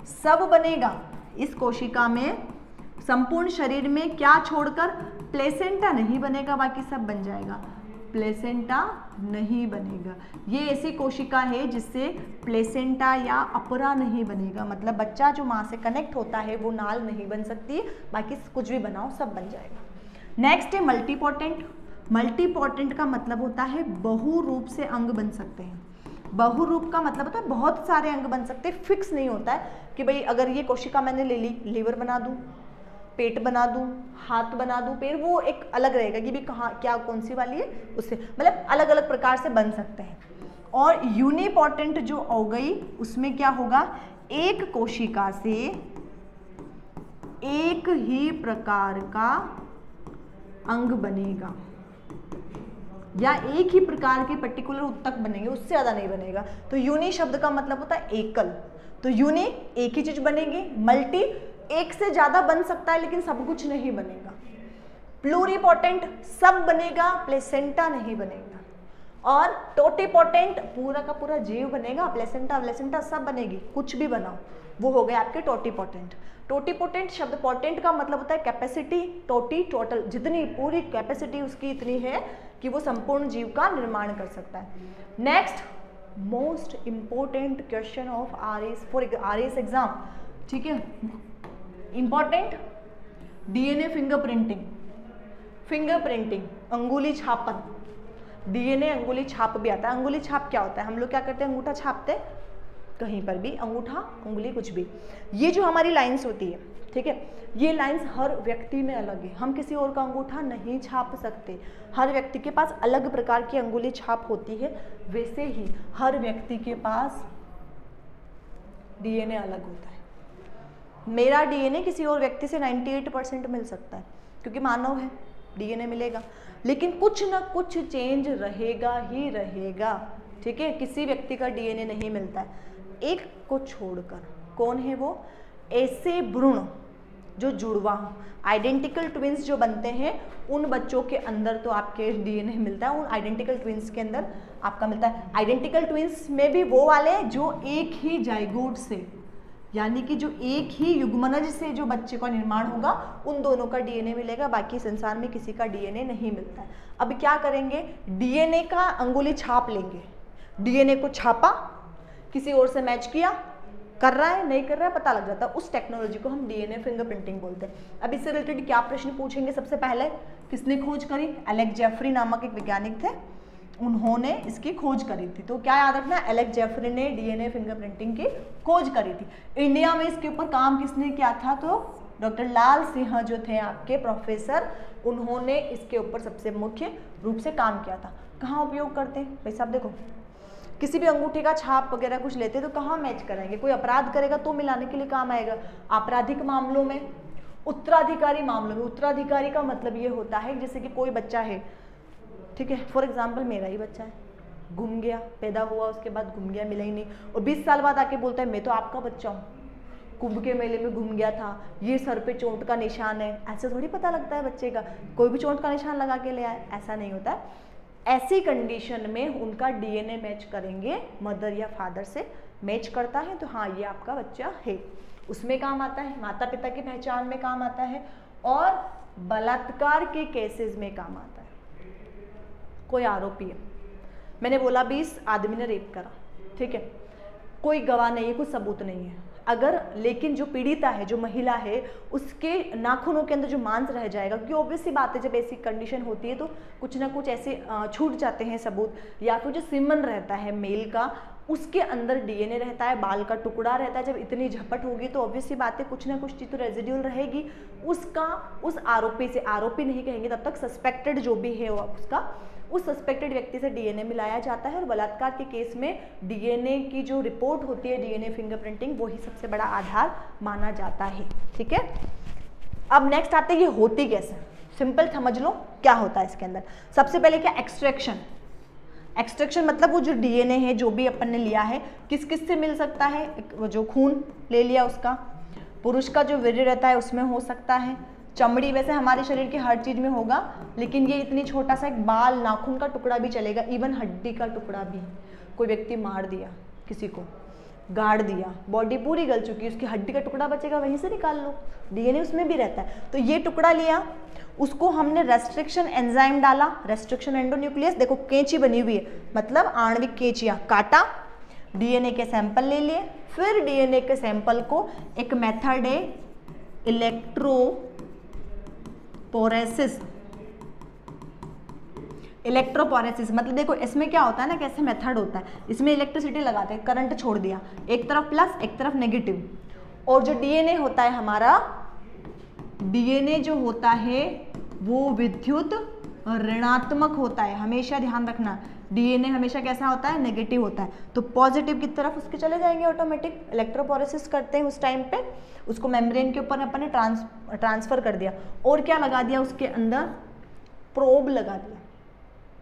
सब बनेगा। इस कोशिका में संपूर्ण शरीर में क्या छोड़कर प्लेसेंटा नहीं बनेगा, बाकी सब बन जाएगा। प्लेसेंटा नहीं बनेगा। ये ऐसी कोशिका है जिससे प्लेसेंटा या अपरा नहीं बनेगा। मतलब बच्चा जो माँ से कनेक्ट होता है, वो नाल नहीं बन सकती, बाकी कुछ भी बनाओ, सब बन जाएगा। नेक्स्ट है मल्टीपोटेंट मल्टीपोटेंट का मतलब होता है बहु रूप से अंग बन सकते हैं। बहु रूप का मतलब होता है बहुत सारे अंग बन सकते हैं फिक्स नहीं होता है कि भाई अगर ये कोशिका मैंने ले ली लीवर बना दूँ, पेट बना दूँ, हाथ बना दूँ पैर वो एक अलग रहेगा कि भी कहाँ, क्या, कौन सी वाली है, उससे मतलब अलग अलग प्रकार से बन सकते हैं। और यूनिपोर्टेंट जो हो गई, उसमें क्या होगा? एक कोशिका से एक ही प्रकार का अंग बनेगा। या एक ही प्रकार के पर्टिकुलर उत्तक बनेंगे, उससे ज़्यादा नहीं बनेगा। तो यूनि शब्द का मतलब होता है एकल। तो यूनि एक ही चीज़ बनेगी, मल्टी एक से ज़्यादा बन सकता है, लेकिन सब कुछ नहीं बनेगा। प्लूरीपोटेंट सब बनेगा, प्लेसेंटा नहीं बनेगा। और टोटीपोटेंट पूरा का पूरा जीव बनेगा, प्लेसेंटा प्लेसेंटा सब बनेगी, कुछ भी बनाओ, वो हो गया आपके टोटीपोटेंट टोटीपोटेंट शब्द पोटेंट का मतलब होता है कैपेसिटी टोटी टोटल जितनी पूरी कैपेसिटी उसकी इतनी है कि वो संपूर्ण जीव का निर्माण कर सकता है। Next most important question of R S for R S exam ठीक है? इंपॉर्टेंट डीएनए फिंगरप्रिंटिंग फिंगरप्रिंटिंग अंगुली छापन। डीएनए अंगुली छाप भी आता है। अंगुली छाप क्या होता है? हम लोग क्या करते हैं? अंगूठा छापते हैं। कहीं पर भी अंगूठा उंगली कुछ भी। ये जो हमारी लाइंस होती है, ठीक है? ये लाइंस हर व्यक्ति में अलग है। हम किसी और का अंगूठा नहीं छाप सकते। हर व्यक्ति के पास अलग प्रकार की अंगुली छाप होती है। वैसे ही हर व्यक्ति के पास डीएनए अलग होता है। मेरा डीएनए किसी और व्यक्ति से 98 परसेंट मिल सकता है। क्योंकि मानव है, डीएनए मिलेगा। लेकिन कुछ ना कुछ चेंज रहेगा ही रहेगा। ठीक है? किसी व्यक्ति का डीएनए नहीं मिलता है। एक को छोड़कर, कौन है वो? ऐसे भ्रूण जो जुड़वा आइडेंटिकल ट्विंस जो बनते हैं, उन बच्चों के अंदर तो आपके डीएनए मिलता है। उन आइडेंटिकल ट्विंस के अंदर आपका मिलता है। आइडेंटिकल ट्विंस में भी वो वाले जो एक ही जाइगोड से यानी कि जो एक ही युग्मनज से जो बच्चे का निर्माण होगा, उन दोनों का डीएनए मिलेगा, बाकी संसार में किसी का डीएनए नहीं मिलता है। अब क्या करेंगे? डीएनए का अंगुली छाप लेंगे। डीएनए को छापा, किसी और से मैच किया, कर रहा है, नहीं कर रहा है, पता लग जाता है। उस टेक्नोलॉजी को हम डीएनए फिंगरप्रिंटिंग बोलते हैं। अब इससे रिलेटेड क्या प्रश्न पूछेंगे सबसे पहले? किसने खोज करी? एलेक्स जेफरी नामक एक वैज्ञानिक थे। उन्होंने इसकी खोज करी थी। तो क्या याद रखना एलेक्स जेफरी ने डीएनए फिंगरप्रिंटिंग की खोज करी थी। इंडिया में इसके ऊपर काम किसने किया था? तो डॉक्टर लाल सिंह जो थे आपके प्रोफेसर, उन्होंने इसके ऊपर सबसे मुख्य रूप से काम किया था। कहाँ उपयोग करते हैं? भाई साहब देखो, किसी भी अंगूठे का छाप वगैरह कुछ लेते तो कहाँ मैच कराएँगे कोई अपराध करेगा तो मिलाने के लिए काम आएगा। आपराधिक मामलों में, उत्तराधिकारी मामलों में, उत्तराधिकारी का मतलब ये होता है जैसे कि कोई बच्चा है ठीक है? फॉर एग्ज़ाम्पल मेरा ही बच्चा है। घूम गया, पैदा हुआ, उसके बाद घूम गया, मिला ही नहीं। और 20 साल बाद आके बोलता है, मैं तो आपका बच्चा हूँ। कुंभ के मेले में घूम गया था। ये सर पे चोट का निशान है। ऐसे थोड़ी पता लगता है बच्चे का। कोई भी चोट का निशान लगा के ले आए, ऐसा नहीं होता। है ऐसी कंडीशन में उनका डीएनए मैच करेंगे। मदर या फादर से मैच करता है तो हाँ ये आपका बच्चा है। उसमें काम आता है माता पिता की पहचान में काम आता है और बलात्कार के केसेस में काम आता है। कोई आरोपी है। मैंने बोला भी इस आदमी ने रेप करा। ठीक है? कोई गवाह नहीं है, कोई सबूत नहीं है। अगर, लेकिन जो पीड़िता है, जो महिला है, उसके नाखूनों के अंदर जो मांस रह जाएगा, क्योंकि ऑब्वियसली बात है, जब ऐसी कंडीशन होती है तो कुछ ना कुछ ऐसे छूट जाते हैं सबूत। या फिर जो सिमन रहता है, मेल का, उसके अंदर डीएनए रहता है, बाल का टुकड़ा रहता है, जब इतनी झपट होगी तो ऑब्वियसली बात है, कुछ ना कुछ चीज़ तो रेजिड्यूल रहेगी। उसका, उस आरोपी से आरोपी नहीं कहेंगे, तब तक सस्पेक्टेड जो भी है उसका उस सस्पेक्टेड व्यक्ति से डीएनए मिलाया जाता है और बलात्कार के केस में डीएनए की जो रिपोर्ट होती है डीएनए फिंगरप्रिंटिंग वही सबसे बड़ा आधार माना जाता है। ठीक है? अब नेक्स्ट आते हैं, ये होती कैसे? सिंपल समझ लो, क्या होता है इसके अंदर? सबसे पहले क्या? एक्सट्रैक्शन एक्सट्रैक्शन मतलब वो जो डीएनए है, जो भी अपन ने लिया है, किस किस से मिल सकता है? वो जो खून ले लिया उसका, पुरुष का जो वीर्य रहता है, उसमें हो सकता है। चमड़ी वैसे हमारे शरीर के हर चीज़ में होगा, लेकिन ये इतनी छोटा सा एक बाल नाखून का टुकड़ा भी चलेगा इवन हड्डी का टुकड़ा भी। कोई व्यक्ति मार दिया, किसी को गाड़ दिया बॉडी पूरी गल चुकी है, उसकी हड्डी का टुकड़ा बचेगा, वहीं से निकाल लो। डीएनए उसमें भी रहता है। तो ये टुकड़ा लिया, उसको हमने रेस्ट्रिक्शन एंजाइम डाला रेस्ट्रिक्शन एंडोन्यूक्लियस देखो कैंची बनी हुई है मतलब आणविक कैंचियाँ, काटा डीएनए के सैंपल ले लिए, फिर डीएनए के सैंपल को एक मेथड है इलेक्ट्रोपोरेसिस इलेक्ट्रोपोरेसिस मतलब देखो, इसमें क्या होता है ना, कैसे मेथड होता है? इसमें इलेक्ट्रिसिटी लगाते हैं करंट छोड़ दिया। एक तरफ़ प्लस एक तरफ़ नेगेटिव और जो डीएनए होता है हमारा डीएनए जो होता है, वो विद्युत ऋणात्मक होता है। हमेशा ध्यान रखना। डीएनए हमेशा कैसा होता है? नेगेटिव होता है। तो पॉजिटिव की तरफ़ उसके चले जाएँगे ऑटोमेटिक। इलेक्ट्रोपोरेसिस करते हैं उस टाइम पे। उसको मेम्ब्रेन के ऊपर अपन ने ट्रांस, ट्रांसफ़र कर दिया। और क्या लगा दिया? उसके अंदर प्रोब लगा दिया।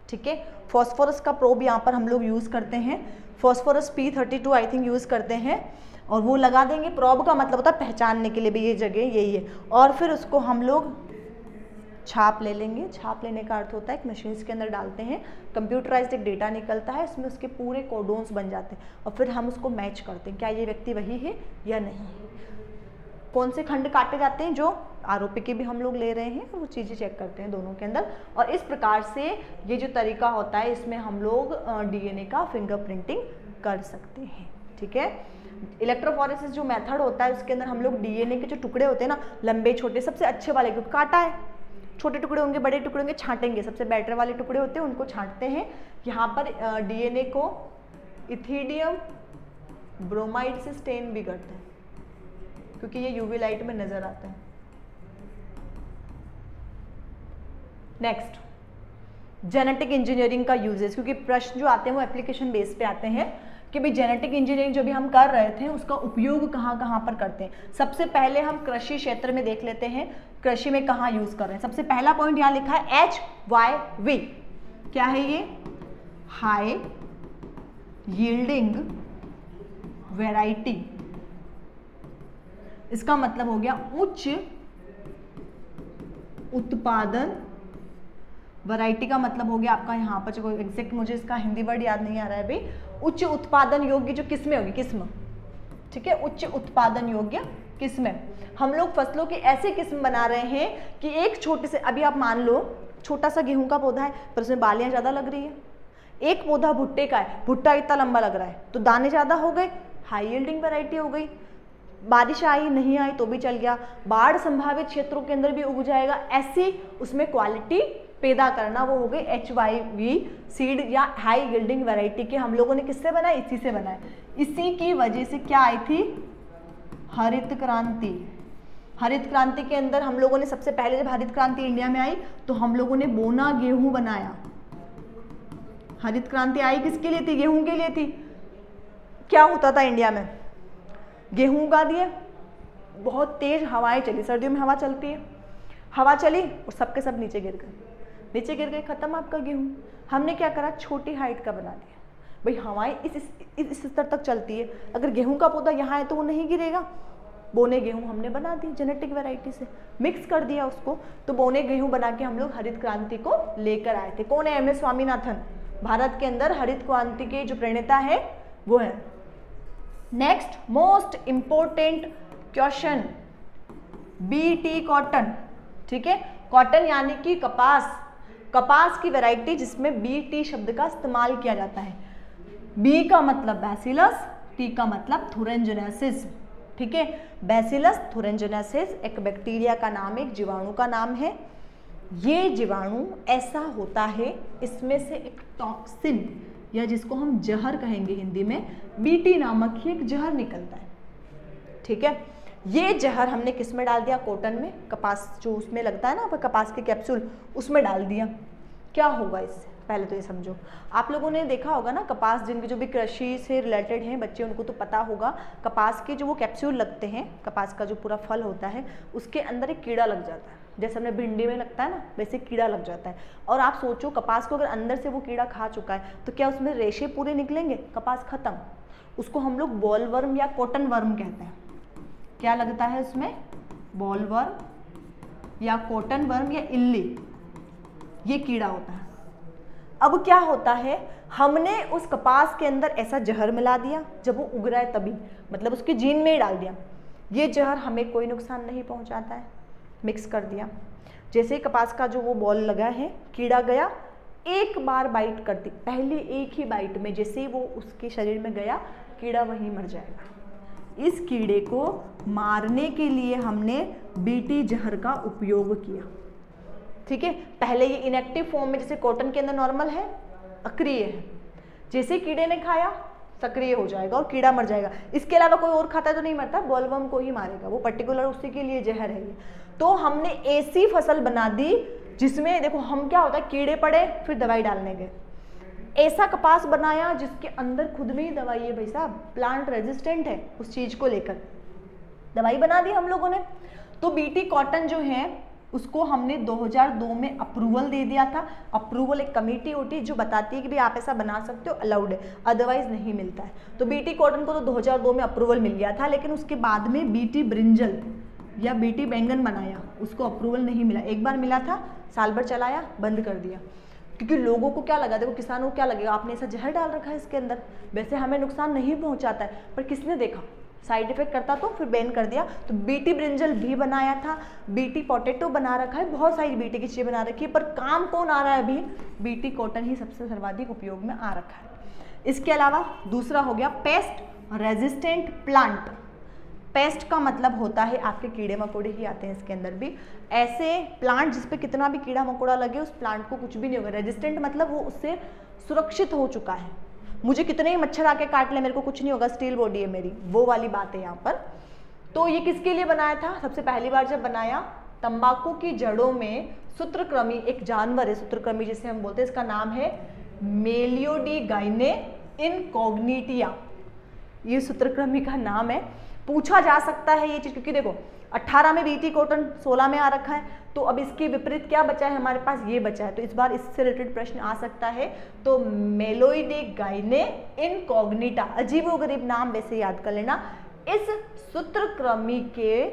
ठीक है? फॉस्फोरस का प्रोब यहाँ पर हम लोग यूज़ करते हैं। Phosphorus P thirty two I think use करते हैं। और वो लगा देंगे। प्रोब का मतलब होता है पहचानने के लिए भी ये जगह यही है। और फिर उसको हम लोग छाप ले लेंगे। छाप लेने का अर्थ होता है, एक मशीन के अंदर डालते हैं कंप्यूटराइज्ड एक डेटा निकलता है, इसमें उसके पूरे कोडोन्स बन जाते हैं और फिर हम उसको मैच करते हैं। क्या ये व्यक्ति वही है या नहीं? कौन से खंड काटे जाते हैं जो आरोपी के भी हम लोग ले रहे हैं, वो चीज़ें चेक करते हैं दोनों के अंदर। और इस प्रकार से ये जो तरीका होता है, इसमें हम लोग डीएनए का फिंगरप्रिंटिंग कर सकते हैं। ठीक है? इलेक्ट्रोफोरेसिस जो मेथड होता है, उसके अंदर हम लोग डीएनए के जो टुकड़े होते हैं ना, लंबे, छोटे, सबसे अच्छे वाले, क्योंकि काटा है। छोटे टुकड़े होंगे, बड़े टुकड़े होंगे, छाटेंगे। सबसे बेटर वाले टुकड़े होते हैं, उनको छांटते हैं। यहाँ पर डीएनए को इथीडियम ब्रोमाइड से स्टेन भी करते हैं, क्योंकि ये यूवी लाइट में नज़र आता है। नेक्स्ट जेनेटिक इंजीनियरिंग का यूजेस क्योंकि प्रश्न जो आते हैं वो एप्लीकेशन बेस पे आते हैं। कि भाई जेनेटिक इंजीनियरिंग जो भी हम कर रहे थे, उसका उपयोग कहाँ कहाँ पर करते हैं। सबसे पहले हम कृषि क्षेत्र में देख लेते हैं, कृषि में कहाँ यूज़ कर रहे हैं। सबसे पहला पॉइंट यहाँ लिखा है एच वाई वी क्या है ये? हाई यील्डिंग वेराइटी इसका मतलब हो गया उच्च उत्पादन। वैरायटी का मतलब हो गया आपका यहाँ पर, जो एग्जैक्ट मुझे इसका हिंदी वर्ड याद नहीं आ रहा है भाई उच्च उत्पादन योग्य जो किस्में होगी? किस्म ठीक है? उच्च उत्पादन योग्य किस्में हम लोग फ़सलों की ऐसी किस्म बना रहे हैं कि एक छोटे से, अभी आप मान लो, छोटा सा गेहूँ का पौधा है, पर उसमें बालियाँ ज़्यादा लग रही है। एक पौधा भुट्टे का है, भुट्टा इतना लंबा लग रहा है तो दाने ज़्यादा हो गए हाई यील्डिंग वैरायटी हो गई। बारिश आई, नहीं आई तो भी चल गया। बाढ़ संभावित क्षेत्रों के अंदर भी उग जाएगा, ऐसी उसमें क्वालिटी पैदा करना, वो हो गई एच वाई वी सीड या हाई गिल्डिंग वैरायटी के हम लोगों ने किससे बनाए? इसी से बनाए। इसी की वजह से क्या आई थी? हरित क्रांति। हरित क्रांति के अंदर हम लोगों ने सबसे पहले जब हरित क्रांति इंडिया में आई तो हम लोगों ने बोना गेहूँ बनाया। हरित क्रांति आई किसके लिए थी? गेहूँ के लिए थी। क्या होता था इंडिया में? गेहूँ उगा दिए। बहुत तेज हवाएँ चली। सर्दियों में हवा चलती है। हवा चली और सबके सब नीचे गिर गए। नीचे गिर गए खत्म आपका गेहूँ। हमने क्या करा? छोटी हाइट का बना दिया। भाई हवाएँ इस इस, स्तर तक चलती है। अगर गेहूँ का पौधा यहाँ है तो वो नहीं गिरेगा। बोने गेहूँ हमने बना दी जेनेटिक वैरायटी से। मिक्स कर दिया उसको। तो बोने गेहूँ बना के हम लोग हरित क्रांति को लेकर आए थे। कौन है? M S Swaminathan. भारत के अंदर हरित क्रांति के जो प्रणेता है वो है। Next most important question B T cotton ठीक है? कॉटन यानी कि कपास। कपास की वैरायटी जिसमें बी टी शब्द का इस्तेमाल किया जाता है। बी का मतलब बैसिलस टी का मतलब थुरेंजनेसिस ठीक है? बैसिलस थुरेंजनेसिस एक बैक्टीरिया का नाम, एक जीवाणु का नाम है। ये जीवाणु ऐसा होता है, इसमें से एक टॉक्सिन या जिसको हम जहर कहेंगे हिंदी में बीटी नामक ही एक जहर निकलता है। ठीक है? ये जहर हमने किसमें डाल दिया? कॉटन में। कपास जो उसमें लगता है ना, कपास के कैप्सूल उसमें डाल दिया। क्या होगा इससे? पहले तो ये समझो। आप लोगों ने देखा होगा ना, कपास, जिनके जो भी कृषि से रिलेटेड हैं, बच्चे, उनको तो पता होगा, कपास के जो वो कैप्सूल लगते हैं, कपास का जो पूरा फल होता है, उसके अंदर एक कीड़ा लग जाता है। जैसे हमने भिंडी में लगता है ना, वैसे कीड़ा लग जाता है। और आप सोचो, कपास को अगर अंदर से वो कीड़ा खा चुका है तो क्या उसमें रेशे पूरे निकलेंगे? कपास खत्म। उसको हम लोग बॉल वर्म या कॉटन वर्म कहते हैं। क्या लगता है उसमें? बॉल वर्म या कॉटन वर्म या इल्ली। ये कीड़ा होता है। अब क्या होता है, हमने उस कपास के अंदर ऐसा जहर मिला दिया, जब वो उग रहा है तभी मतलब उसके जीन में ही डाल दिया। ये जहर हमें कोई नुकसान नहीं पहुंचाता है। मिक्स कर दिया। जैसे ही कपास का जो वो बॉल लगा है, कीड़ा गया, एक बार बाइट करती पहले एक ही बाइट में जैसे ही वो उसके शरीर में गया, कीड़ा वहीं मर जाएगा। इस कीड़े को मारने के लिए हमने बीटी जहर का उपयोग किया। ठीक है? पहले ये इनएक्टिव फॉर्म में, जैसे कॉटन के अंदर नॉर्मल है, अक्रिय है। जैसे कीड़े ने खाया, सक्रिय हो जाएगा और कीड़ा मर जाएगा। इसके अलावा कोई और खाता तो नहीं मरता, बॉलवम को ही मारेगा। वो पर्टिकुलर उसी के लिए जहर है ये। तो हमने ऐसी फ़सल बना दी, जिसमें देखो, हम क्या होता है, कीड़े पड़े, फिर दवाई डालने गए। ऐसा कपास बनाया, जिसके अंदर खुद में ही दवाई है भाई साहब। प्लांट रेजिस्टेंट है उस चीज़ को लेकर। दवाई बना दी हम लोगों ने। तो बीटी कॉटन जो है उसको हमने 2002 में अप्रूवल दे दिया था। अप्रूवल एक कमेटी होती है जो बताती है कि भाई आप ऐसा बना सकते हो अलाउड है अदरवाइज़ नहीं मिलता है। तो बीटी कॉटन को तो 2002 में अप्रूवल मिल गया था, लेकिन उसके बाद में बीटी ब्रिंजल या बीटी बैंगन बनाया, उसको अप्रूवल नहीं मिला। एक बार मिला था, साल भर चलाया, बंद कर दिया। क्योंकि लोगों को क्या लगा, देखो किसानों को क्या लगेगा, आपने ऐसा जहर डाल रखा है इसके अंदर, वैसे हमें नुकसान नहीं पहुंचाता है, पर किसने देखा? साइड इफ़ेक्ट करता तो फिर बैन कर दिया। तो बीटी ब्रिंजल भी बनाया था बीटी पोटेटो बना रखा है, बहुत सारी बीटी की चीज़ें बना रखी है, पर काम कौन आ रहा है अभी? बीटी कॉटन ही सबसे सर्वाधिक उपयोग में आ रखा है। इसके अलावा दूसरा हो गया पेस्ट रेजिस्टेंट प्लांट पेस्ट का मतलब होता है, आपके कीड़े मकोड़े ही आते हैं इसके अंदर भी। ऐसे प्लांट जिसपे कितना भी कीड़ा मकोड़ा लगे, उस प्लांट को कुछ भी नहीं होगा। रेजिस्टेंट मतलब वो उससे सुरक्षित हो चुका है। मुझे कितने ही मच्छर आके काट ले, मेरे को कुछ नहीं होगा स्टील बॉडी है मेरी। वो वाली बात है यहाँ पर। तो ये किसके लिए बनाया था? सबसे पहली बार जब बनाया, तंबाकू की जड़ों में सूत्रक्रमी, एक जानवर है सूत्रक्रमी जिसे हम बोलते हैं, इसका नाम है मेलियोडी गाइने इनकॉग्निटिया। ये सूत्रक्रमी का नाम है। पूछा जा सकता है ये चीज़, क्योंकि देखो 18 में बीटी कॉटन 16 में आ रखा है। तो अब इसके विपरीत क्या बचा है? हमारे पास ये बचा है। तो इस बार इससे रिलेटेड प्रश्न आ सकता है। तो मेलोइडे गाइने इनकॉग्निटा अजीबो गरीब नाम वैसे याद कर लेना। इस सूत्रक्रमी के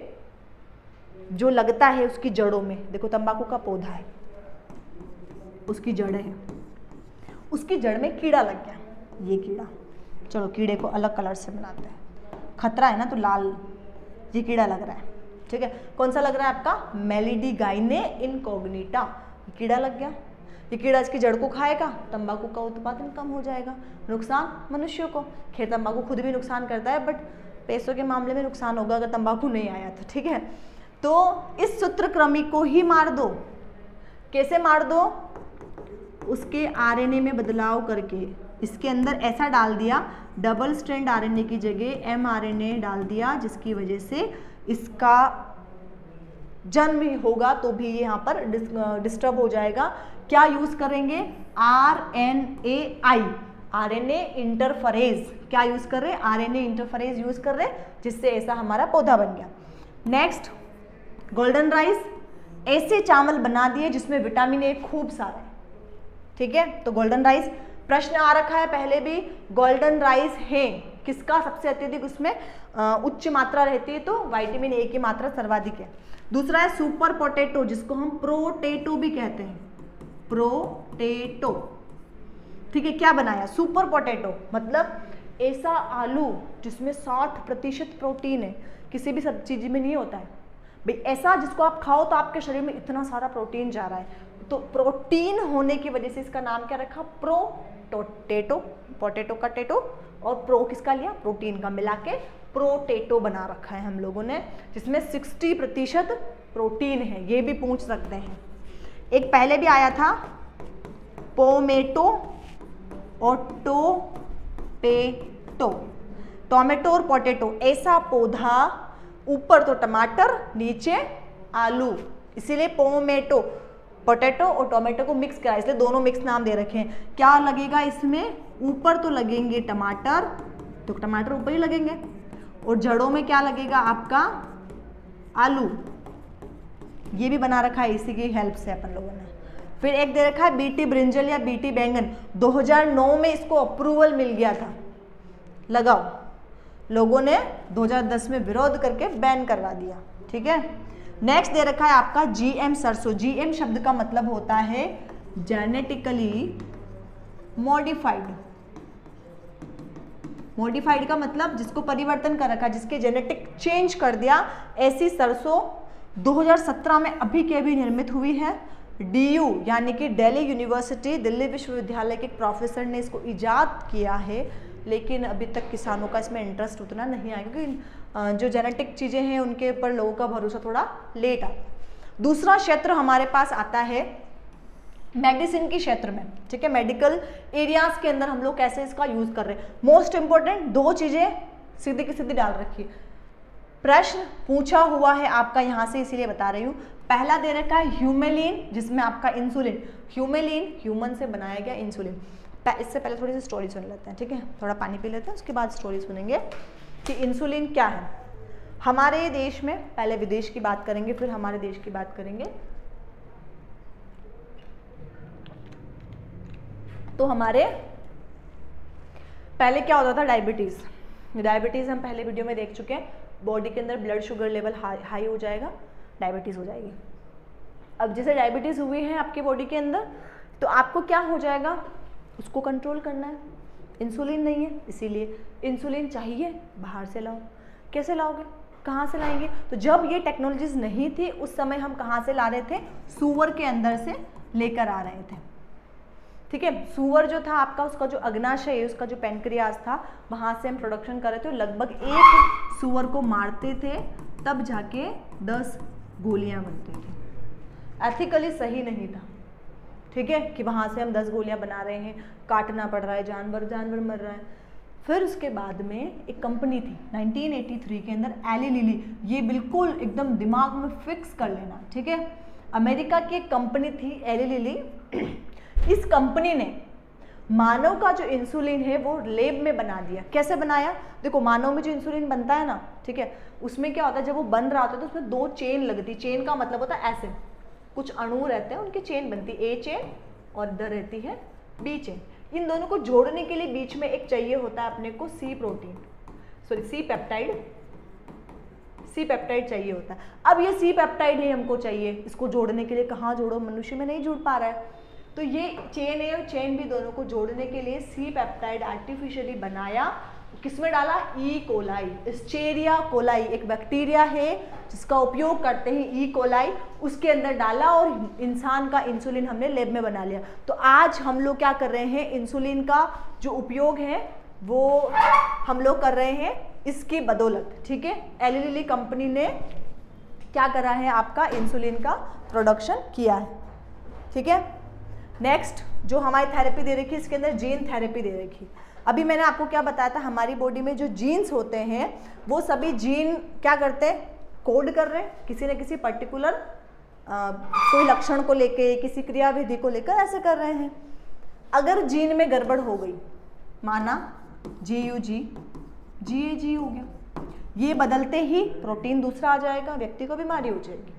जो लगता है उसकी जड़ों में, देखो तंबाकू का पौधा है, उसकी जड़ें हैं। उसकी जड़ में कीड़ा लग गया। ये कीड़ा, चलो कीड़े को अलग कलर से बनाते हैं। खतरा है ना तो लाल, ये कीड़ा लग रहा है। ठीक है? कौन सा लग रहा है आपका? मेलिडी गाइने इनकोग्निटा कीड़ा लग गया। ये कीड़ा इसकी जड़ को खाएगा, तंबाकू का उत्पादन कम हो जाएगा। नुकसान? मनुष्यों को। खेत तंबाकू खुद भी नुकसान करता है बट पैसों के मामले में नुकसान होगा अगर तंबाकू नहीं आया तो ठीक है? तो इस सूत्रक्रमी को ही मार दो। कैसे मार दो? उसके आरएनए में बदलाव करके। इसके अंदर ऐसा डाल दिया, डबल स्ट्रैंड आरएनए की जगह एम डाल दिया, जिसकी वजह से इसका जन्म होगा तो भी यहाँ पर डिस्टर्ब हो जाएगा। क्या यूज़ करेंगे? R N A I R N A interference क्या यूज़ कर रहे हैं? R N A interference use कर रहे हैं, जिससे ऐसा हमारा पौधा बन गया। नेक्स्ट गोल्डन राइस ऐसे चावल बना दिए जिसमें विटामिन ए खूब सारा है। ठीक है? तो गोल्डन राइस प्रश्न आ रखा है पहले भी गोल्डन राइस है। किसका सबसे अत्यधिक उसमें उच्च मात्रा रहती है तो वाइटामिन ए की मात्रा सर्वाधिक है। दूसरा है सुपर पोटेटो जिसको हम प्रोटेटो भी कहते हैं। प्रोटेटो ठीक है, क्या बनाया? सुपर पोटेटो मतलब ऐसा आलू जिसमें 60 प्रतिशत प्रोटीन है, किसी भी सब चीज़ में नहीं होता है। भाई, ऐसा जिसको आप खाओ तो आपके शरीर में इतना सारा प्रोटीन जा रहा है। तो प्रोटीन होने की वजह से इसका नाम क्या रखा? प्रोटोटेटो पोटेटो का टेटो और प्रो किसका लिया? प्रोटीन का मिला के प्रोटेटो बना रखा है हम लोगों ने, जिसमें 60 प्रतिशत प्रोटीन है, ये भी पूछ सकते हैं। एक पहले भी आया था, पोमेटो और टोपेटो। टोमेटो और पोटेटो, ऐसा पौधा ऊपर तो टमाटर, नीचे आलू, इसीलिए पोमेटो। पोटैटो और टोमेटो को मिक्स करा, इसलिए दोनों मिक्स नाम दे रखे हैं। क्या लगेगा इसमें? ऊपर तो लगेंगे टमाटर तो टमाटर ऊपर ही लगेंगे। और जड़ों में क्या लगेगा आपका? आलू। ये भी बना रखा है, इसी की हेल्प से अपन लोगों ने। फिर एक दे रखा है बीटी ब्रिंजल या बीटी बैंगन। 2009 में इसको अप्रूवल मिल गया था। लगाओ। लोगों ने 2010 में विरोध करके बैन करवा दिया। ठीक है? नेक्स्ट दे रखा है आपका जीएम सरसो जीएम शब्द का मतलब होता है जेनेटिकली मॉडिफाइड मॉडिफाइड का मतलब जिसको परिवर्तन कर रखा, जिसके जेनेटिक चेंज कर दिया, ऐसी सरसों 2017 में अभी के अभी निर्मित हुई है। डीयू यानी कि दिल्ली यूनिवर्सिटी दिल्ली विश्वविद्यालय के प्रोफेसर ने इसको ईजाद किया है। लेकिन अभी तक किसानों का इसमें इंटरेस्ट उतना नहीं आया, क्योंकि जो जेनेटिक चीज़ें हैं, उनके ऊपर लोगों का भरोसा थोड़ा लेट आता दूसरा क्षेत्र हमारे पास आता है मेडिसिन के क्षेत्र में, ठीक है? मेडिकल एरियाज़ के अंदर हम लोग कैसे इसका यूज़ कर रहे हैं? मोस्ट इंपॉर्टेंट दो चीज़ें सीधी की सीधी डाल रखी प्रश्न पूछा हुआ है आपका, यहाँ से इसीलिए बता रही हूँ। पहला दे रखा है ह्यूमेलिन जिसमें आपका इंसुलिन ह्यूमेलिन ह्यूमन से बनाया गया इंसुलिन इससे पहले थोड़ी सी स्टोरी सुन लेते हैं, ठीक है? थोड़ा पानी पी लेते हैं, उसके बाद स्टोरी सुनेंगे। कि इंसुलिन क्या है? हमारे देश में, पहले विदेश की बात करेंगे, फिर हमारे देश की बात करेंगे। तो हमारे, पहले क्या होता था? डायबिटीज़ डायबिटीज़ हम पहले वीडियो में देख चुके हैं। बॉडी के अंदर blood sugar level high high हो जाएगा डायबिटीज़ हो जाएगी। अब जैसे डायबिटीज़ हुई है आपकी बॉडी के अंदर तो आपको क्या हो जाएगा? उसको कंट्रोल करना है। इंसुलिन नहीं है, इसीलिए इंसुलिन चाहिए, बाहर से लाओ। कैसे लाओगे? कहाँ से लाएँगे? तो जब ये टेक्नोलॉजीज़ नहीं थी, उस समय हम कहाँ से ला रहे थे? सुअर के अंदर से लेकर आ रहे थे। ठीक है? सुअर जो था, आपका उसका जो अग्नाशय है उसका जो पेनक्रियाज था, वहाँ से हम प्रोडक्शन कर रहे थे। लगभग एक सुअर को मारते थे, तब जाके दस गोलियाँ बनती थी। एथिकली सही नहीं था। ठीक है, कि वहाँ से हम दस गोलियाँ बना रहे हैं, काटना पड़ रहा है, जानवर जानवर मर रहा है। फिर उसके बाद में एक कंपनी थी 1983 के अंदर, एली लिली, ये बिल्कुल एकदम दिमाग में फिक्स कर लेना, ठीक है? अमेरिका की एक कंपनी थी, एली लिली। इस कंपनी ने मानव का जो इंसुलिन है, वो लेब में बना दिया। कैसे बनाया? देखो, मानव में जो इंसुलिन बनता है ना, ठीक है, उसमें क्या होता है, जब वो बन रहा होता है तो उसमें दो चेन लगती, चेन का मतलब होता है ऐसे कुछ अणु रहते हैं, उनकी चेन बनती है ए चेन और इधर रहती है बी चेन इन दोनों को जोड़ने के लिए बीच में एक चाहिए होता है अपने को C protein sorry C peptide C peptide चाहिए होता है. अब ये सी पेप्टाइड ही हमको चाहिए. इसको जोड़ने के लिए कहाँ जोड़ो? मनुष्य में नहीं जुड़ पा रहा है. तो ये चेन ए और चेन भी दोनों को जोड़ने के लिए सी पेप्टाइड आर्टिफिशियली बनाया किसमें डाला? ई कोलाई स्चेरिया कोलाई एक बैक्टीरिया है, जिसका उपयोग करते हैं ई कोलाई उसके अंदर डाला और इंसान का इंसुलिन हमने लेब में बना लिया। तो आज हम लोग क्या कर रहे हैं? इंसुलिन का जो उपयोग है, वो हम लोग कर रहे हैं इसकी बदौलत, ठीक है? एल कंपनी ने क्या करा है आपका? इंसुलिन का प्रोडक्शन किया है, ठीक है? नेक्स्ट जो हमारी थेरेपी दे रखी है, इसके अंदर जीन थेरेपी दे रखी अभी मैंने आपको क्या बताया था, हमारी बॉडी में जो जीन्स होते हैं, वो सभी जीन क्या करते हैं? कोड कर रहे हैं, किसी न किसी पर्टिकुलर कोई लक्षण को लेके, किसी क्रियाविधि को लेकर ऐसे कर रहे हैं। अगर जीन में गड़बड़ हो गई, माना जी यू जी जी ए जी हो गया, ये बदलते ही प्रोटीन दूसरा आ जाएगा, व्यक्ति को बीमारी हो जाएगी।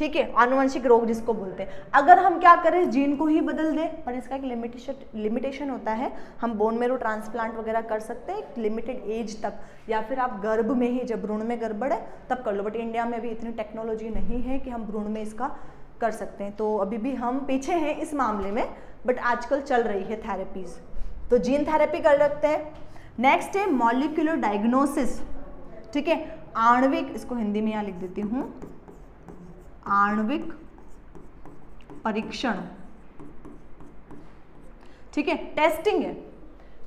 ठीक है? आनुवंशिक रोग जिसको बोलते हैं। अगर हम क्या करें जीन को ही बदल दें पर इसका एक लिमिटेशन लिमिटेशन होता है, हम बोन मेरो ट्रांसप्लांट वगैरह कर सकते हैं लिमिटेड एज तक। या फिर आप गर्भ में ही, जब भ्रूण में गड़बड़ है, तब कर लो। बट इंडिया में अभी इतनी टेक्नोलॉजी नहीं है कि हम भ्रूण में इसका कर सकते हैं। तो अभी भी हम पीछे हैं इस मामले में बट आजकल चल रही है थेरेपीज तो जीन थेरेपी कर सकते हैं। नेक्स्ट है मॉलिक्यूलर डायग्नोसिस ठीक है? आणविक, इसको हिंदी में यहाँ लिख देती हूँ। आणविक परीक्षण। ठीक है टेस्टिंग है।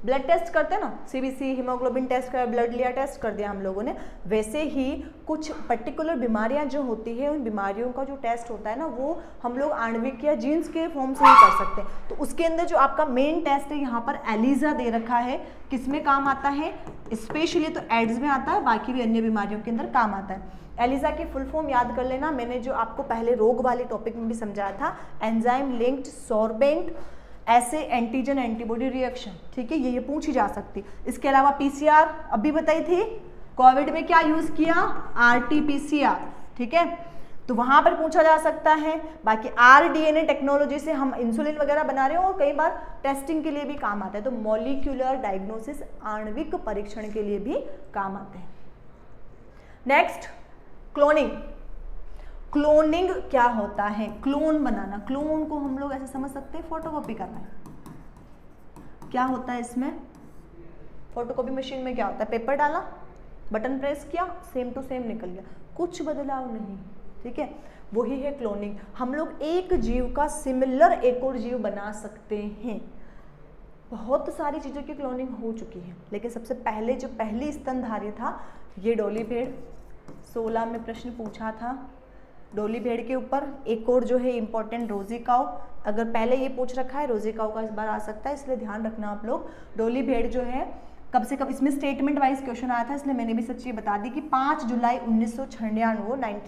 ब्लड टेस्ट करते हैं ना सीबीसी हीमोग्लोबिन टेस्ट कर ब्लड लिया टेस्ट कर दिया हम लोगों ने। वैसे ही कुछ पर्टिकुलर बीमारियाँ जो होती है, उन बीमारियों का जो टेस्ट होता है ना, वो हम लोग आणविक या जीन्स के फॉर्म से ही कर सकते हैं। तो उसके अंदर जो आपका मेन टेस्ट है, यहाँ पर एलिजा दे रखा है। किसमें काम आता है? स्पेशली तो एड्स में आता है, बाकी भी अन्य बीमारियों के अंदर काम आता है। एलिजा की फुल फॉर्म याद कर लेना। मैंने जो आपको पहले रोग वाले टॉपिक में भी समझाया था एंजाइम लिंक्ड सोरबेंट ऐसे एंटीजन एंटीबॉडी रिएक्शन ठीक है? ये ये पूछी जा सकती। इसके अलावा पीसीआर अभी बताई थी कोविड में क्या यूज़ किया? आरटीपीसीआर ठीक है? तो वहाँ पर पूछा जा सकता है। बाकी आर डीएनए टेक्नोलॉजी से हम इंसुलिन वगैरह बना रहे हो और कई बार टेस्टिंग के लिए भी काम आता है। तो मॉलिक्यूलर डायग्नोसिस आणविक परीक्षण के लिए भी काम आते हैं। नेक्स्ट क्लोनिंग क्लोनिंग क्या होता है? क्लोन बनाना. क्लोन को हम लोग ऐसे समझ सकते हैं फोटोकॉपी करना क्या होता है इसमें? फोटोकॉपी मशीन में क्या होता है? पेपर डाला बटन प्रेस किया सेम टू सेम निकल गया. कुछ बदलाव नहीं, ठीक है? वही है क्लोनिंग हम लोग एक जीव का सिमिलर एक और जीव बना सकते हैं. बहुत सारी चीज़ों की क्लोनिंग हो चुकी है. लेकिन सबसे पहले जो पहली स्तनधारी था, ये डोली भेड़. सोलह में प्रश्न पूछा था। डोली भेड़ के ऊपर एक और जो है इम्पोर्टेंट रोजी काउ अगर पहले ये पूछ रखा है, रोजी काउ का इस बार आ सकता है, इसलिए ध्यान रखना आप लोग। डोली भेड़ जो है, कब से कब, इसमें स्टेटमेंट वाइज क्वेश्चन आया था, इसलिए मैंने भी सच्ची बता दी कि 5 जुलाई उन्नीस सौ छियानवे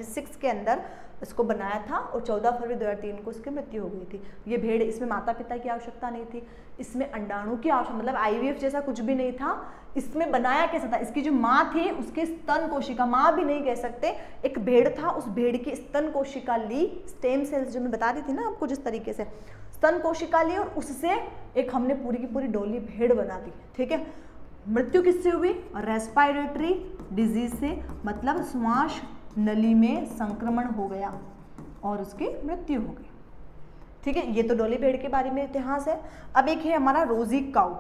के अंदर इसको बनाया था और 14 फरवरी 2003 को इसकी मृत्यु हो गई थी। ये भेड़ इसमें माता पिता की आवश्यकता नहीं थी। इसमें अंडाणु की आवश्यकता मतलब आईवीएफ जैसा कुछ भी नहीं था, इसमें बनाया कैसा था? इसकी जो माँ थी, उसके स्तन कोशिका, माँ भी नहीं कह सकते, एक भेड़ था, उस भेड़ की स्तन कोशिका ली, स्टेम सेल्स जो मैं बता दी थी ना आपको जिस तरीके से, स्तन कोशिका ली और उससे एक हमने पूरी की पूरी डोली भेड़ बना दी, ठीक है? मृत्यु किससे हुई? रेस्पायरेटरी डिज़ीज़ से मतलब श्वास नली में संक्रमण हो गया और उसकी मृत्यु हो गई। ठीक है, ये तो डोली भेड़ के बारे में इतिहास है। अब एक है हमारा रोजी काउ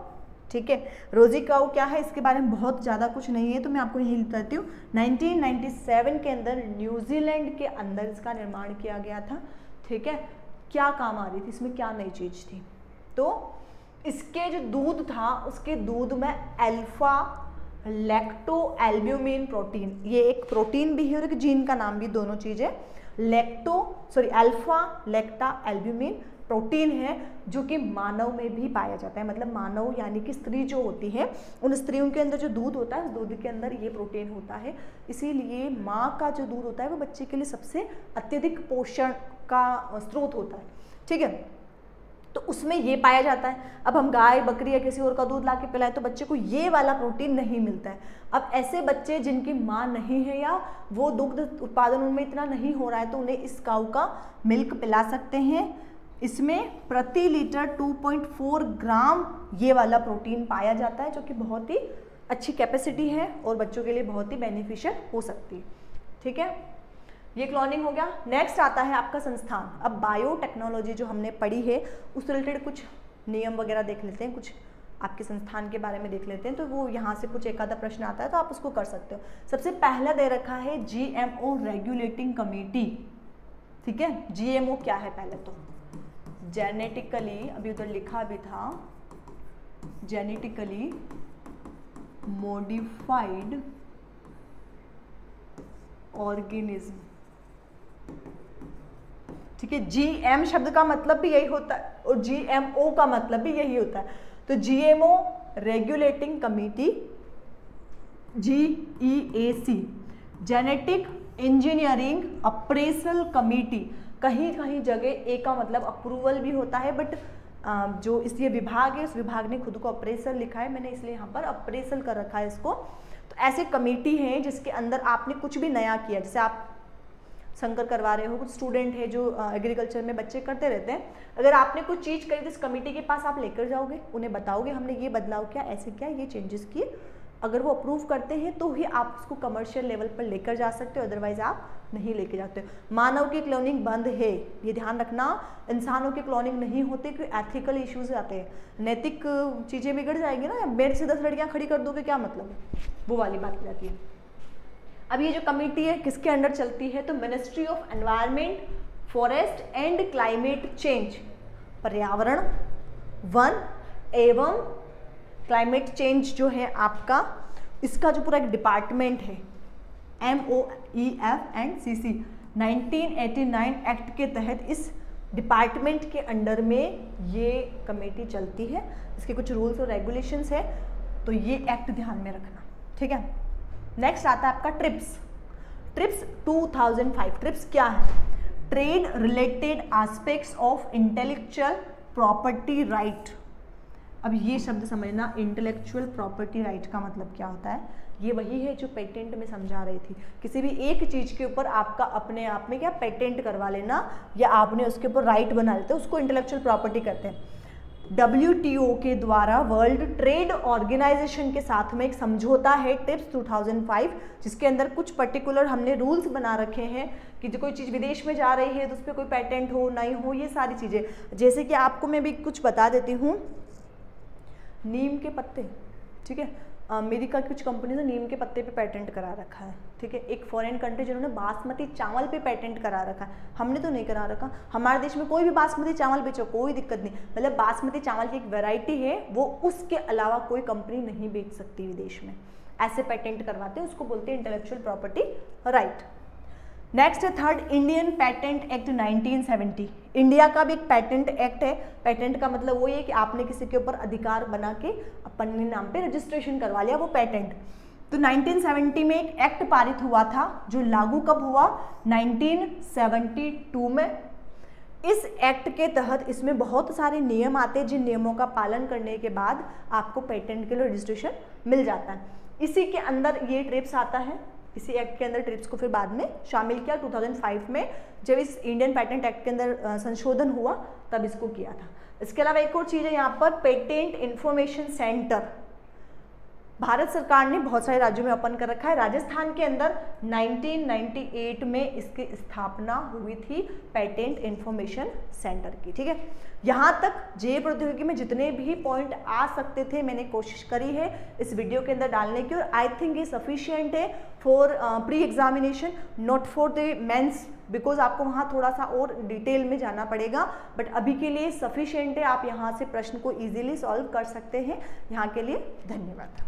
ठीक है, रोजी काउ क्या है, इसके बारे में बहुत ज़्यादा कुछ नहीं है तो मैं आपको यही बताती हूँ। 1997 के अंदर न्यूजीलैंड के अंदर इसका निर्माण किया गया था। ठीक है, क्या काम आ रही थी, इसमें क्या नई चीज़ थी? तो इसके जो दूध था, उसके दूध में अल्फ़ा लैक्टो एल्ब्यूमिन प्रोटीन। ये एक प्रोटीन भी है और एक जीन का नाम भी दोनों चीज़ें lacto, sorry, alpha lactalbumin protein है, जो कि मानव में भी पाया जाता है। मतलब मानव यानी कि स्त्री जो होती है, उन स्त्रियों के अंदर जो दूध होता है, उस दूध के अंदर ये प्रोटीन होता है। इसीलिए माँ का जो दूध होता है, वो बच्चे के लिए सबसे अत्यधिक पोषण का स्रोत होता है। ठीक है? तो उसमें ये पाया जाता है। अब हम गाय, बकरी या किसी और का दूध ला के पिलाएँ तो बच्चे को ये वाला प्रोटीन नहीं मिलता है। अब ऐसे बच्चे जिनकी माँ नहीं है या वो दुग्ध उत्पादन उनमें इतना नहीं हो रहा है तो उन्हें इस काऊ का मिल्क पिला सकते हैं। इसमें प्रति लीटर 2.4 ग्राम ये वाला प्रोटीन पाया जाता है जो कि बहुत ही अच्छी कैपेसिटी है और बच्चों के लिए बहुत ही बेनिफिशियल हो सकती है। ठीक है? ये क्लोनिंग हो गया। नेक्स्ट आता है आपका संस्थान। अब बायोटेक्नोलॉजी जो हमने पढ़ी है उस रिलेटेड कुछ नियम वगैरह देख लेते हैं, कुछ आपके संस्थान के बारे में देख लेते हैं तो वो यहाँ से कुछ एक आधा प्रश्न आता है तो आप उसको कर सकते हो। सबसे पहला दे रखा है जीएमओ रेगुलेटिंग कमेटी ठीक है? जीएमओ क्या है पहले तो? जेनेटिकली अभी उधर लिखा भी था जेनेटिकली मॉडिफाइड ऑर्गेनिज्म ठीक है जी एम शब्द का मतलब भी यही होता है और जी एम ओ का मतलब भी यही होता है। तो G M O regulating committee G E A C genetic engineering appraisal committee कहीं कहीं जगह ए का मतलब अप्रूवल भी होता है बट जो इसलिए विभाग है उस विभाग ने खुद को अप्रेसल लिखा है, मैंने इसलिए यहाँ पर अप्रेसल कर रखा है इसको। तो ऐसे कमेटी हैं जिसके अंदर आपने कुछ भी नया किया, जैसे आप संकर करवा रहे हो, कुछ स्टूडेंट है जो एग्रीकल्चर में बच्चे करते रहते हैं। अगर आपने कुछ चीज़ करी तो इस कमेटी के पास, आप लेकर जाओगे, उन्हें बताओगे, हमने ये बदलाव किया, ऐसे किया, ये चेंजेस किए। अगर वो अप्रूव करते हैं तो ही आप उसको कमर्शियल लेवल पर लेकर जा सकते हो अदरवाइज़ आप नहीं लेके जाते मानव की क्लोनिंग बंद है, ये ध्यान रखना। इंसानों की क्लोनिंग नहीं होती क्योंकि एथिकल इश्यूज़ आते हैं। नैतिक चीज़ें बिगड़ जाएँगी ना, मेरे से दस लड़कियाँ खड़ी कर दोगे, क्या मतलब? है वो वाली बात जाती है। अब ये जो कमेटी है, किसके अंडर चलती है? तो ministry of environment forest and climate change पर्यावरण, वन, एवं क्लाइमेट चेंज जो है आपका, इसका जो पूरा एक डिपार्टमेंट है M O E F and C C 1989 act के तहत इस डिपार्टमेंट के अंडर में ये कमेटी चलती है। इसके कुछ रूल्स और रेगुलेशंस है तो ये एक्ट ध्यान में रखना, ठीक है? नेक्स्ट आता है आपका ट्रिप्स ट्रिप्स 2005 ट्रिप्स क्या है? Trade related aspects of intellectual property right अब ये शब्द समझना इंटेलेक्चुअल प्रॉपर्टी राइट का मतलब क्या होता है? ये वही है जो पेटेंट में समझा रही थी। किसी भी एक चीज़ के ऊपर आपका अपने आप में क्या पेटेंट करवा लेना या आपने उसके ऊपर राइट बना लेते हैं, उसको इंटेलेक्चुअल प्रॉपर्टी कहते हैं। डब्ल्यू के द्वारा वर्ल्ड ट्रेड ऑर्गेनाइजेशन के साथ में एक समझौता है टिप्स 2005 जिसके अंदर कुछ पर्टिकुलर हमने रूल्स बना रखे हैं कि जो कोई चीज़ विदेश में जा रही है तो उस पर कोई पेटेंट हो, नहीं हो, ये सारी चीज़ें। जैसे कि आपको मैं भी कुछ बता देती हूँ, नीम के पत्ते, ठीक है? अमेरिका की कुछ कंपनीज़ ने नीम के पत्ते पे पेटेंट करा रखा है, ठीक है? एक फॉरेन कंट्री जिन्होंने बासमती चावल पे पेटेंट करा रखा है। हमने तो नहीं करा रखा। हमारे देश में कोई भी बासमती चावल बेचो, कोई दिक्कत नहीं। मतलब बासमती चावल की एक वेराइटी है, वो उसके अलावा कोई कंपनी नहीं बेच सकती विदेश में। ऐसे पेटेंट करवाते हैं, उसको बोलते हैं इंटेलेक्चुअल प्रॉपर्टी राइट नेक्स्ट है third Indian patent act 1970 India का भी एक पेटेंट एक्ट है। पेटेंट का मतलब वो ये कि आपने किसी के ऊपर अधिकार बना के अपने नाम पे रजिस्ट्रेशन करवा लिया वो पेटेंट तो 1970 में एक एक्ट पारित हुआ था, जो लागू कब हुआ? 1972 में। इस एक्ट के तहत इसमें बहुत सारे नियम आते हैं, जिन नियमों का पालन करने के बाद आपको पेटेंट के लिए रजिस्ट्रेशन मिल जाता है। इसी के अंदर ये ट्रिप्स आता है। इसी एक्ट के अंदर ट्रिप्स को फिर बाद में शामिल किया। 2005 में जब इस इंडियन पेटेंट एक्ट के अंदर संशोधन हुआ, तब इसको किया था। इसके अलावा एक और चीज़ है यहाँ पर पेटेंट इंफॉर्मेशन सेंटर भारत सरकार ने बहुत सारे राज्यों में ओपन कर रखा है। राजस्थान के अंदर 1998 में इसकी स्थापना हुई थी पेटेंट इंफॉर्मेशन सेंटर की, ठीक है? यहाँ तक जे प्रौद्योगिकी में जितने भी पॉइंट आ सकते थे, मैंने कोशिश करी है इस वीडियो के अंदर डालने की और आई थिंक ये सफिशियंट है for pre examination not for the mains because आपको वहाँ थोड़ा सा और डिटेल में जाना पड़ेगा। बट अभी के लिए सफिशियंट है, आप यहाँ से प्रश्न को ईजिली सॉल्व कर सकते हैं। यहाँ के लिए धन्यवाद।